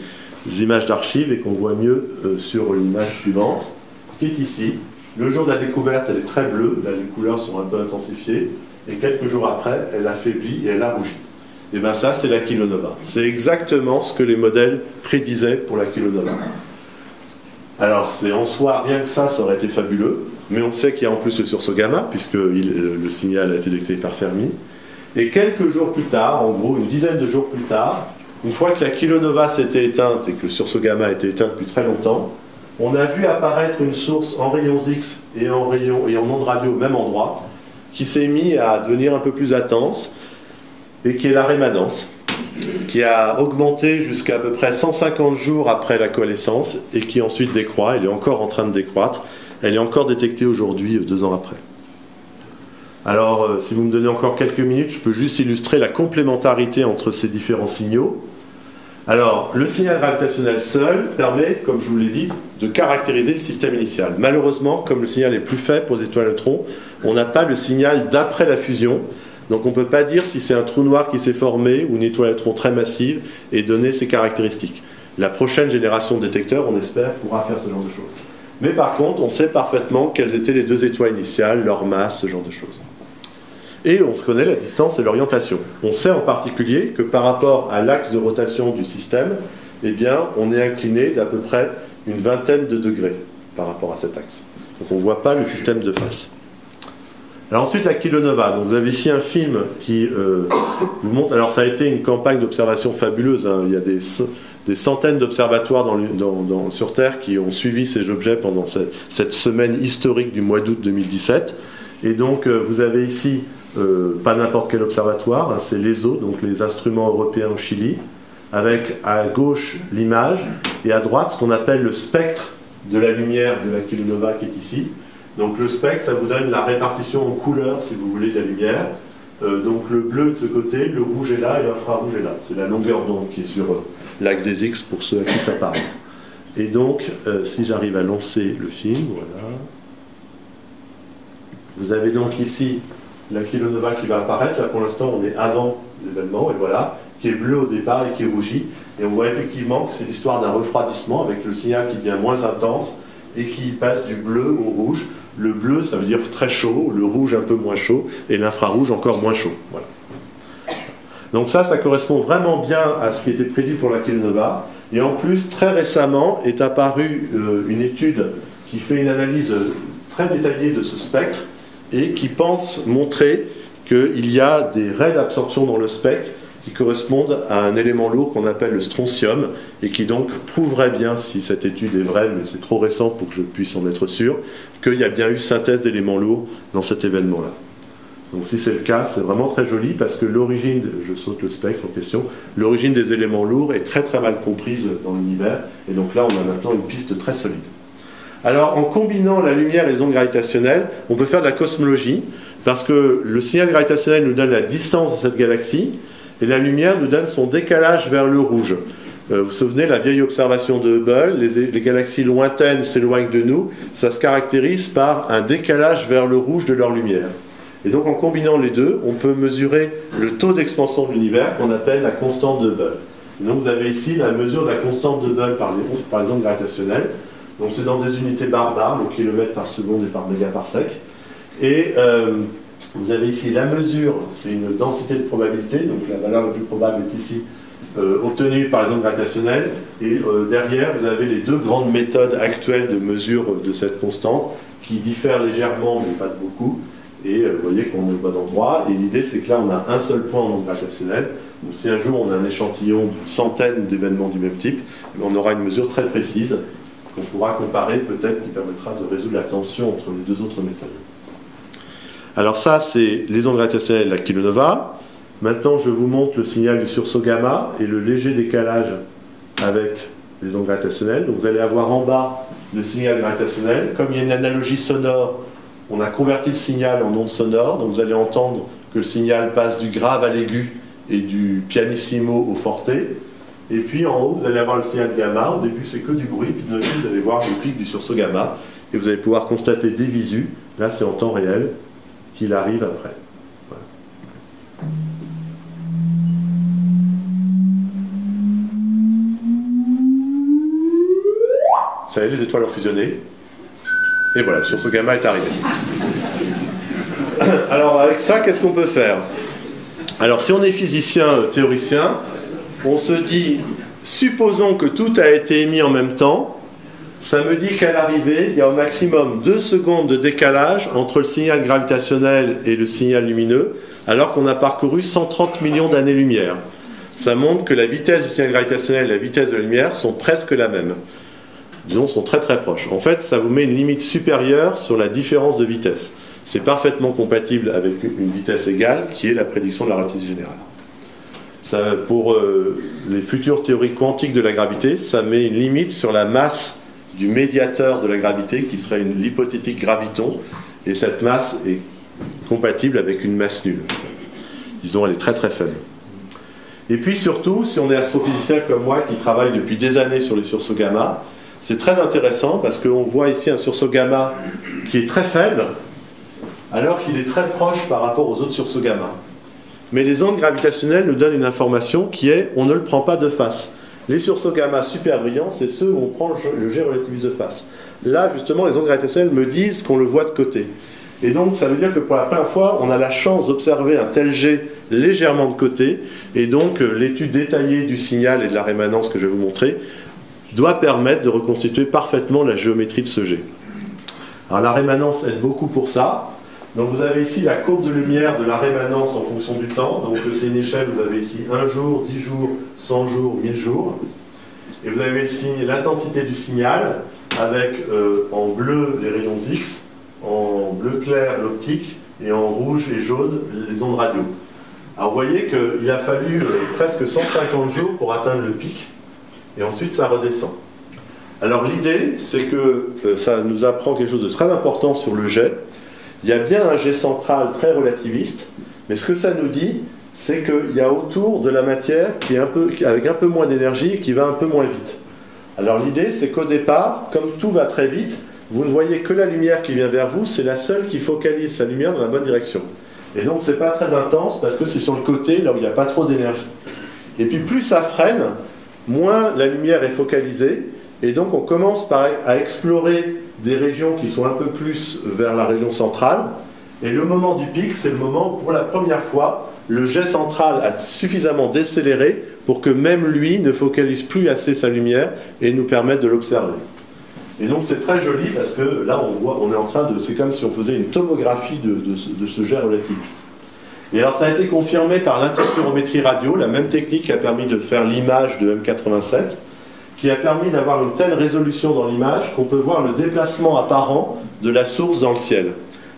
Speaker 1: images d'archives et qu'on voit mieux euh, sur l'image suivante, qui est ici. Le jour de la découverte, elle est très bleue, là les couleurs sont un peu intensifiées, et quelques jours après, elle affaiblit et elle a rougi. Et bien ça, c'est la kilonova. C'est exactement ce que les modèles prédisaient pour la kilonova. Alors, c'est en soi, rien que ça, ça aurait été fabuleux, mais on sait qu'il y a en plus le sursaut gamma, puisque le signal a été détecté par Fermi. Et quelques jours plus tard, en gros une dizaine de jours plus tard, une fois que la kilonova s'était éteinte et que le sursaut gamma était éteint depuis très longtemps, on a vu apparaître une source en rayons X et en, rayons, et en ondes radio au même endroit, qui s'est mis à devenir un peu plus intense, et qui est la rémanence, qui a augmenté jusqu'à à peu près 150 jours après la coalescence, et qui ensuite décroît, elle est encore en train de décroître, elle est encore détectée aujourd'hui, deux ans après. Alors, euh, si vous me donnez encore quelques minutes, je peux juste illustrer la complémentarité entre ces différents signaux. Alors, le signal gravitationnel seul permet, comme je vous l'ai dit, de caractériser le système initial. Malheureusement, comme le signal est plus faible pour les étoiles neutrons, on n'a pas le signal d'après la fusion. Donc on ne peut pas dire si c'est un trou noir qui s'est formé ou une étoile neutron très massive et donner ses caractéristiques. La prochaine génération de détecteurs, on espère, pourra faire ce genre de choses. Mais par contre, on sait parfaitement quelles étaient les deux étoiles initiales, leur masse, ce genre de choses et on se connaît la distance et l'orientation. On sait en particulier que par rapport à l'axe de rotation du système, eh bien, on est incliné d'à peu près une vingtaine de degrés par rapport à cet axe. Donc on ne voit pas le système de face. Alors ensuite la kilonova. Donc vous avez ici un film qui euh, vous montre. Alors ça a été une campagne d'observation fabuleuse. Hein. Il y a des, centaines d'observatoires sur Terre qui ont suivi ces objets pendant cette, semaine historique du mois d'août 2017. Et donc euh, vous avez ici euh, pas n'importe quel observatoire, hein, c'est l'ESO, donc les instruments européens au Chili, avec à gauche l'image et à droite ce qu'on appelle le spectre de la lumière de la kilonova qui est ici. Donc le spectre, ça vous donne la répartition en couleurs, si vous voulez, de la lumière. Euh, donc le bleu de ce côté, le rouge est là et l'infrarouge est là. C'est la longueur d'onde qui est sur euh, l'axe des X pour ceux à qui ça parle. Et donc, si j'arrive à lancer le film, voilà. Vous avez donc ici la kilonova qui va apparaître. Là, pour l'instant, on est avant l'événement, et voilà, qui est bleu au départ et qui rougit. Et on voit effectivement que c'est l'histoire d'un refroidissement avec le signal qui devient moins intense et qui passe du bleu au rouge. Le bleu, ça veut dire très chaud, le rouge un peu moins chaud, et l'infrarouge encore moins chaud. Voilà. Donc ça, ça correspond vraiment bien à ce qui était prévu pour la kilonova. Et en plus, très récemment est apparue euh, une étude qui fait une analyse très détaillée de ce spectre et qui pense montrer qu'il y a des raies d'absorption dans le spectre qui correspondent à un élément lourd qu'on appelle le strontium et qui donc prouverait bien, si cette étude est vraie, mais c'est trop récent pour que je puisse en être sûr, qu'il y a bien eu synthèse d'éléments lourds dans cet événement-là. Donc si c'est le cas, c'est vraiment très joli parce que l'origine, je saute le spectre en question, l'origine des éléments lourds est très très mal comprise dans l'univers et donc là on a maintenant une piste très solide. Alors en combinant la lumière et les ondes gravitationnelles, on peut faire de la cosmologie, parce que le signal gravitationnel nous donne la distance de cette galaxie, et la lumière nous donne son décalage vers le rouge. Euh, vous vous souvenez, la vieille observation de Hubble, les, galaxies lointaines s'éloignent de nous, ça se caractérise par un décalage vers le rouge de leur lumière. Et donc en combinant les deux, on peut mesurer le taux d'expansion de l'univers qu'on appelle la constante de Hubble. donc vous avez ici la mesure de la constante de Hubble par les, par les ondes gravitationnelles. Donc c'est dans des unités barbares, le kilomètre par seconde et par mégaparsec. Et euh, vous avez ici la mesure, c'est une densité de probabilité, donc la valeur la plus probable est ici euh, obtenue par les ondes gravitationnelles. Et euh, derrière, vous avez les deux grandes méthodes actuelles de mesure de cette constante, qui diffèrent légèrement, mais pas de beaucoup. Et vous voyez qu'on est au bon endroit. Et l'idée, c'est que là, on a un seul point en ondes gravitationnelles. Donc si un jour on a un échantillon d'une centaine d'événements du même type, on aura une mesure très précise qu'on pourra comparer peut-être qui permettra de résoudre la tension entre les deux autres méthodes. Alors ça, c'est les ondes gravitationnelles, la kilonova. Maintenant, je vous montre le signal du sursaut gamma et le léger décalage avec les ondes gravitationnelles. Donc vous allez avoir en bas le signal gravitationnel. Comme il y a une analogie sonore, on a converti le signal en ondes sonores. Donc vous allez entendre que le signal passe du grave à l'aigu et du pianissimo au forte. Et puis en haut, vous allez avoir le signal gamma. Au début, c'est que du bruit. Puis de vous allez voir le pic du sursaut gamma. Et vous allez pouvoir constater des visus. Là, c'est en temps réel qu'il arrive après. Vous savez, les étoiles ont fusionné. Et voilà, le sursaut gamma est arrivé. Alors avec ça, qu'est-ce qu'on peut faire? Alors si on est physicien euh, théoricien, on se dit, supposons que tout a été émis en même temps, ça me dit qu'à l'arrivée, il y a au maximum 2 secondes de décalage entre le signal gravitationnel et le signal lumineux, alors qu'on a parcouru 130 millions d'années-lumière. Ça montre que la vitesse du signal gravitationnel et la vitesse de la lumière sont presque la même. Disons, sont très très proches. En fait, ça vous met une limite supérieure sur la différence de vitesse. C'est parfaitement compatible avec une vitesse égale, qui est la prédiction de la relativité générale. Pour euh, les futures théories quantiques de la gravité, ça met une limite sur la masse du médiateur de la gravité, qui serait l'hypothétique graviton, et cette masse est compatible avec une masse nulle. Disons, elle est très très faible. Et puis surtout, si on est astrophysicien comme moi, qui travaille depuis des années sur les sursauts gamma, c'est très intéressant parce qu'on voit ici un sursaut gamma qui est très faible, alors qu'il est très proche par rapport aux autres sursauts gamma. Mais les ondes gravitationnelles nous donnent une information qui est on ne le prend pas de face. Les sursauts gamma super brillants, c'est ceux où on prend le jet relativiste de face. Là, justement, les ondes gravitationnelles me disent qu'on le voit de côté. Et donc, ça veut dire que pour la première fois, on a la chance d'observer un tel jet légèrement de côté. Et donc, euh, l'étude détaillée du signal et de la rémanence que je vais vous montrer doit permettre de reconstituer parfaitement la géométrie de ce jet. Alors, la rémanence aide beaucoup pour ça. Donc, vous avez ici la courbe de lumière de la rémanence en fonction du temps. Donc, c'est une échelle, vous avez ici 1 jour, 10 jours, 100 jours, 1000 jours. Et vous avez l'intensité du signal avec euh, en bleu les rayons X en bleu clair l'optique et en rouge et jaune les ondes radio. Alors vous voyez qu'il a fallu euh, presque 150 jours pour atteindre le pic et ensuite ça redescend. Alors l'idée c'est que euh, ça nous apprend quelque chose de très important sur le jet. Il y a bien un jet central très relativiste, mais ce que ça nous dit c'est qu'il y a autour de la matière qui est un peu, avec un peu moins d'énergie qui va un peu moins vite. Alors l'idée c'est qu'au départ, comme tout va très vite, vous ne voyez que la lumière qui vient vers vous, c'est la seule qui focalise sa lumière dans la bonne direction. Et donc c'est pas très intense parce que c'est sur le côté, là où il n'y a pas trop d'énergie. Et puis plus ça freine, moins la lumière est focalisée, et donc on commence par, à explorer des régions qui sont un peu plus vers la région centrale, et le moment du pic, c'est le moment où pour la première fois, le jet central a suffisamment décéléré pour que même lui ne focalise plus assez sa lumière et nous permette de l'observer. Et donc c'est très joli parce que là on voit, on est en train de, c'est comme si on faisait une tomographie de, ce jet relativiste. Et alors ça a été confirmé par l'interférométrie radio, la même technique qui a permis de faire l'image de M87, qui a permis d'avoir une telle résolution dans l'image qu'on peut voir le déplacement apparent de la source dans le ciel.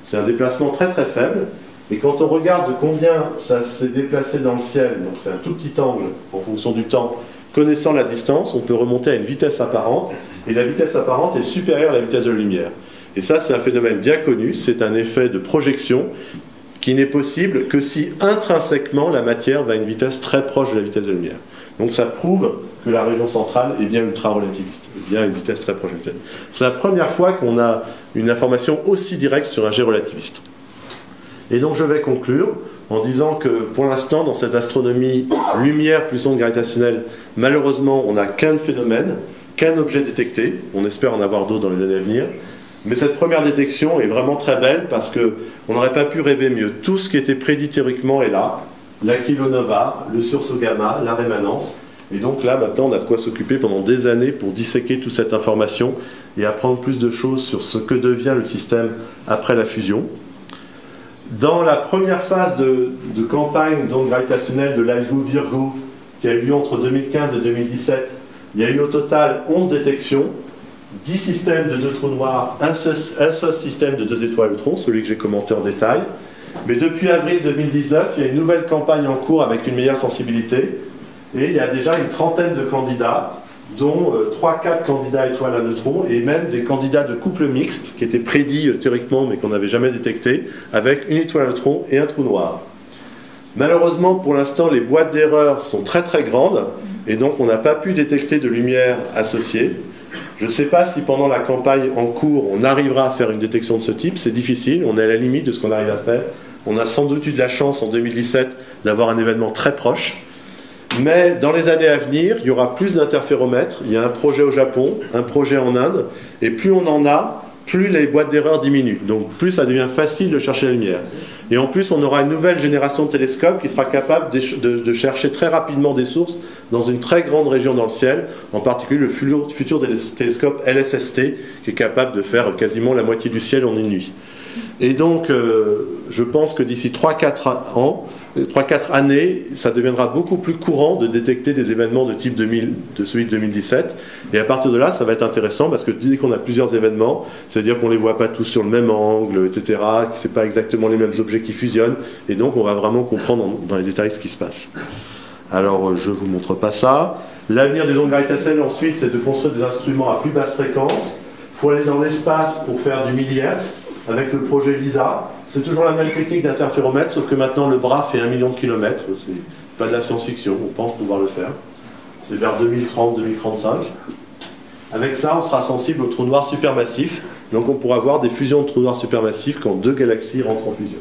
Speaker 1: C'est un déplacement très très faible, et quand on regarde combien ça s'est déplacé dans le ciel, donc c'est un tout petit angle en fonction du temps, connaissant la distance, on peut remonter à une vitesse apparente, et la vitesse apparente est supérieure à la vitesse de la lumière. Et ça, c'est un phénomène bien connu, c'est un effet de projection qui n'est possible que si intrinsèquement la matière va à une vitesse très proche de la vitesse de la lumière. Donc ça prouve que la région centrale est bien ultra-relativiste, bien à une vitesse très vitesse. C'est la première fois qu'on a une information aussi directe sur un jet relativiste. Et donc je vais conclure en disant que pour l'instant, dans cette astronomie lumière plus onde gravitationnelle, malheureusement, on n'a qu'un phénomène, qu'un objet détecté. On espère en avoir d'autres dans les années à venir. Mais cette première détection est vraiment très belle parce qu'on n'aurait pas pu rêver mieux. Tout ce qui était prédit théoriquement est là. La kilonova, le sursaut gamma, la rémanence. Et donc là, maintenant, on a de quoi s'occuper pendant des années pour disséquer toute cette information et apprendre plus de choses sur ce que devient le système après la fusion. Dans la première phase de, campagne d'ondes gravitationnelles de l'ALGO Virgo, qui a eu lieu entre 2015 et 2017, il y a eu au total 11 détections, 10 systèmes de deux trous noirs, un seul, système de deux étoiles neutrons, celui que j'ai commenté en détail. Mais depuis avril 2019, il y a une nouvelle campagne en cours avec une meilleure sensibilité. Et il y a déjà une trentaine de candidats dont 3-4 euh, candidats étoiles à neutrons et même des candidats de couple mixte qui étaient prédits euh, théoriquement mais qu'on n'avait jamais détectés avec une étoile à neutrons et un trou noir. Malheureusement, pour l'instant, les boîtes d'erreur sont très très grandes et donc on n'a pas pu détecter de lumière associée. Je ne sais pas si pendant la campagne en cours on arrivera à faire une détection de ce type, c'est difficile, on est à la limite de ce qu'on arrive à faire. On a sans doute eu de la chance en 2017 d'avoir un événement très proche. Mais dans les années à venir, il y aura plus d'interféromètres. Il y a un projet au Japon, un projet en Inde. Et plus on en a, plus les boîtes d'erreur diminuent. Donc plus ça devient facile de chercher la lumière. Et en plus, on aura une nouvelle génération de télescopes qui sera capable de, chercher très rapidement des sources dans une très grande région dans le ciel, en particulier le futur télescope LSST, qui est capable de faire quasiment la moitié du ciel en une nuit. Et donc, euh, je pense que d'ici 3-4 ans, 3-4 années, ça deviendra beaucoup plus courant de détecter des événements de type 2000, de celui de 2017. Et à partir de là, ça va être intéressant parce que dès qu'on a plusieurs événements, c'est-à-dire qu'on ne les voit pas tous sur le même angle, etc., que ce pas exactement les mêmes objets qui fusionnent, et donc on va vraiment comprendre dans, les détails ce qui se passe. Alors, euh, je ne vous montre pas ça. L'avenir des ondes gravitationnelles, ensuite, c'est de construire des instruments à plus basse fréquence. Il faut aller dans l'espace pour faire du millihertz avec le projet LISA. C'est toujours la même technique d'interféromètre, sauf que maintenant le bras fait un million de kilomètres. C'est pas de la science-fiction, on pense pouvoir le faire. C'est vers 2030-2035. Avec ça, on sera sensible aux trous noirs supermassifs. Donc on pourra avoir des fusions de trous noirs supermassifs quand deux galaxies rentrent en fusion.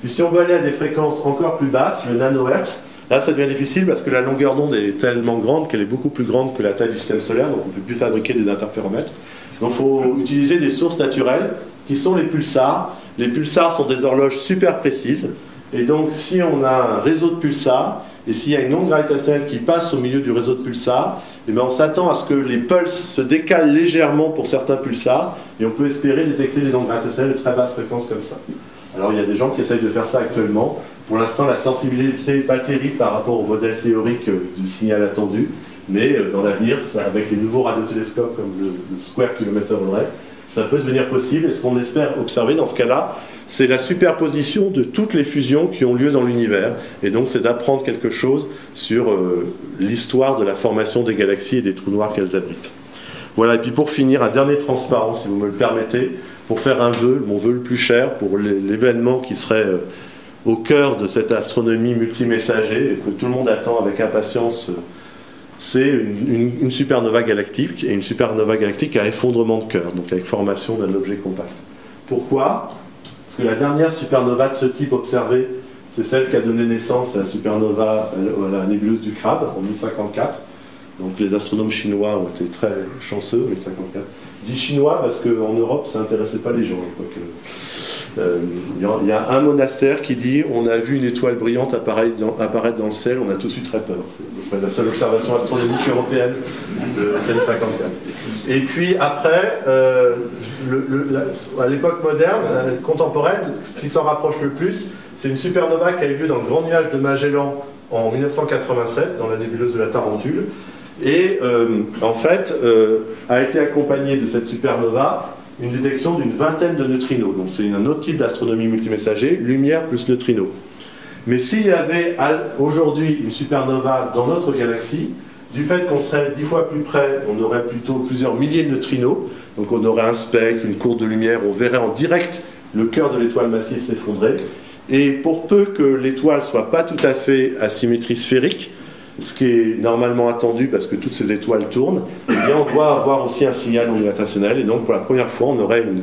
Speaker 1: Puis si on veut aller à des fréquences encore plus basses, le nanohertz, là ça devient difficile parce que la longueur d'onde est tellement grande qu'elle est beaucoup plus grande que la taille du système solaire, donc on ne peut plus fabriquer des interféromètres. Donc il faut utiliser des sources naturelles qui sont les pulsars. Les pulsars sont des horloges super précises. Et donc, si on a un réseau de pulsars, et s'il y a une onde gravitationnelle qui passe au milieu du réseau de pulsars, eh bien on s'attend à ce que les pulses se décalent légèrement pour certains pulsars, et on peut espérer détecter les ondes gravitationnelles de très basse fréquence comme ça. Alors il y a des gens qui essayent de faire ça actuellement. Pour l'instant, la sensibilité n'est pas terrible par rapport au modèle théorique du signal attendu, mais euh, dans l'avenir, avec les nouveaux radiotélescopes comme le, Square Kilometer Array, ça peut devenir possible. Et ce qu'on espère observer dans ce cas-là, c'est la superposition de toutes les fusions qui ont lieu dans l'univers. Et donc, c'est d'apprendre quelque chose sur euh, l'histoire de la formation des galaxies et des trous noirs qu'elles abritent. Voilà, et puis pour finir, un dernier transparent, si vous me le permettez, pour faire un vœu, mon vœu le plus cher, pour l'événement qui serait euh, au cœur de cette astronomie multimessager, et que tout le monde attend avec impatience. Euh, c'est une, supernova galactique, et une supernova galactique à effondrement de cœur, donc avec formation d'un objet compact. Pourquoi? Parce que la dernière supernova de ce type observée, c'est celle qui a donné naissance à la supernova, à la nébuleuse du crabe, en 1054. Donc les astronomes chinois ont été très chanceux en 1054. Je dis chinois parce qu'en Europe, ça n'intéressait pas les gens à l'époque. Euh, il y, a un monastère qui dit on a vu une étoile brillante apparaître dans, le ciel, on a tous eu très peur. C'est la seule observation astronomique européenne de SN 54. Et puis après, euh, à l'époque moderne, euh, contemporaine, ce qui s'en rapproche le plus, c'est une supernova qui a eu lieu dans le grand nuage de Magellan en 1987, dans la nébuleuse de la Tarentule, et en fait a été accompagnée de cette supernova une détection d'une vingtaine de neutrinos. Donc c'est un autre type d'astronomie multimessager, lumière plus neutrinos. Mais s'il y avait aujourd'hui une supernova dans notre galaxie, du fait qu'on serait dix fois plus près, on aurait plutôt plusieurs milliers de neutrinos, donc on aurait un spectre, une courbe de lumière, on verrait en direct le cœur de l'étoile massive s'effondrer. Et pour peu que l'étoile soit pas tout à fait à symétrie sphérique, ce qui est normalement attendu parce que toutes ces étoiles tournent, eh bien on doit avoir aussi un signal gravitationnel. Et donc pour la première fois, on aurait une,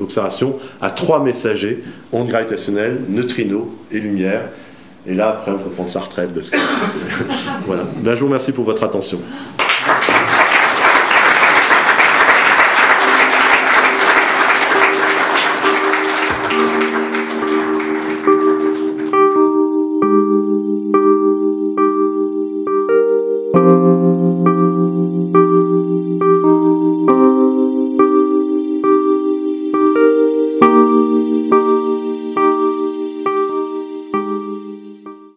Speaker 1: observation à trois messagers, ondes gravitationnelles, neutrinos et lumière. Et là, après, on peut prendre sa retraite. Voilà. Ben, je vous remercie pour votre attention.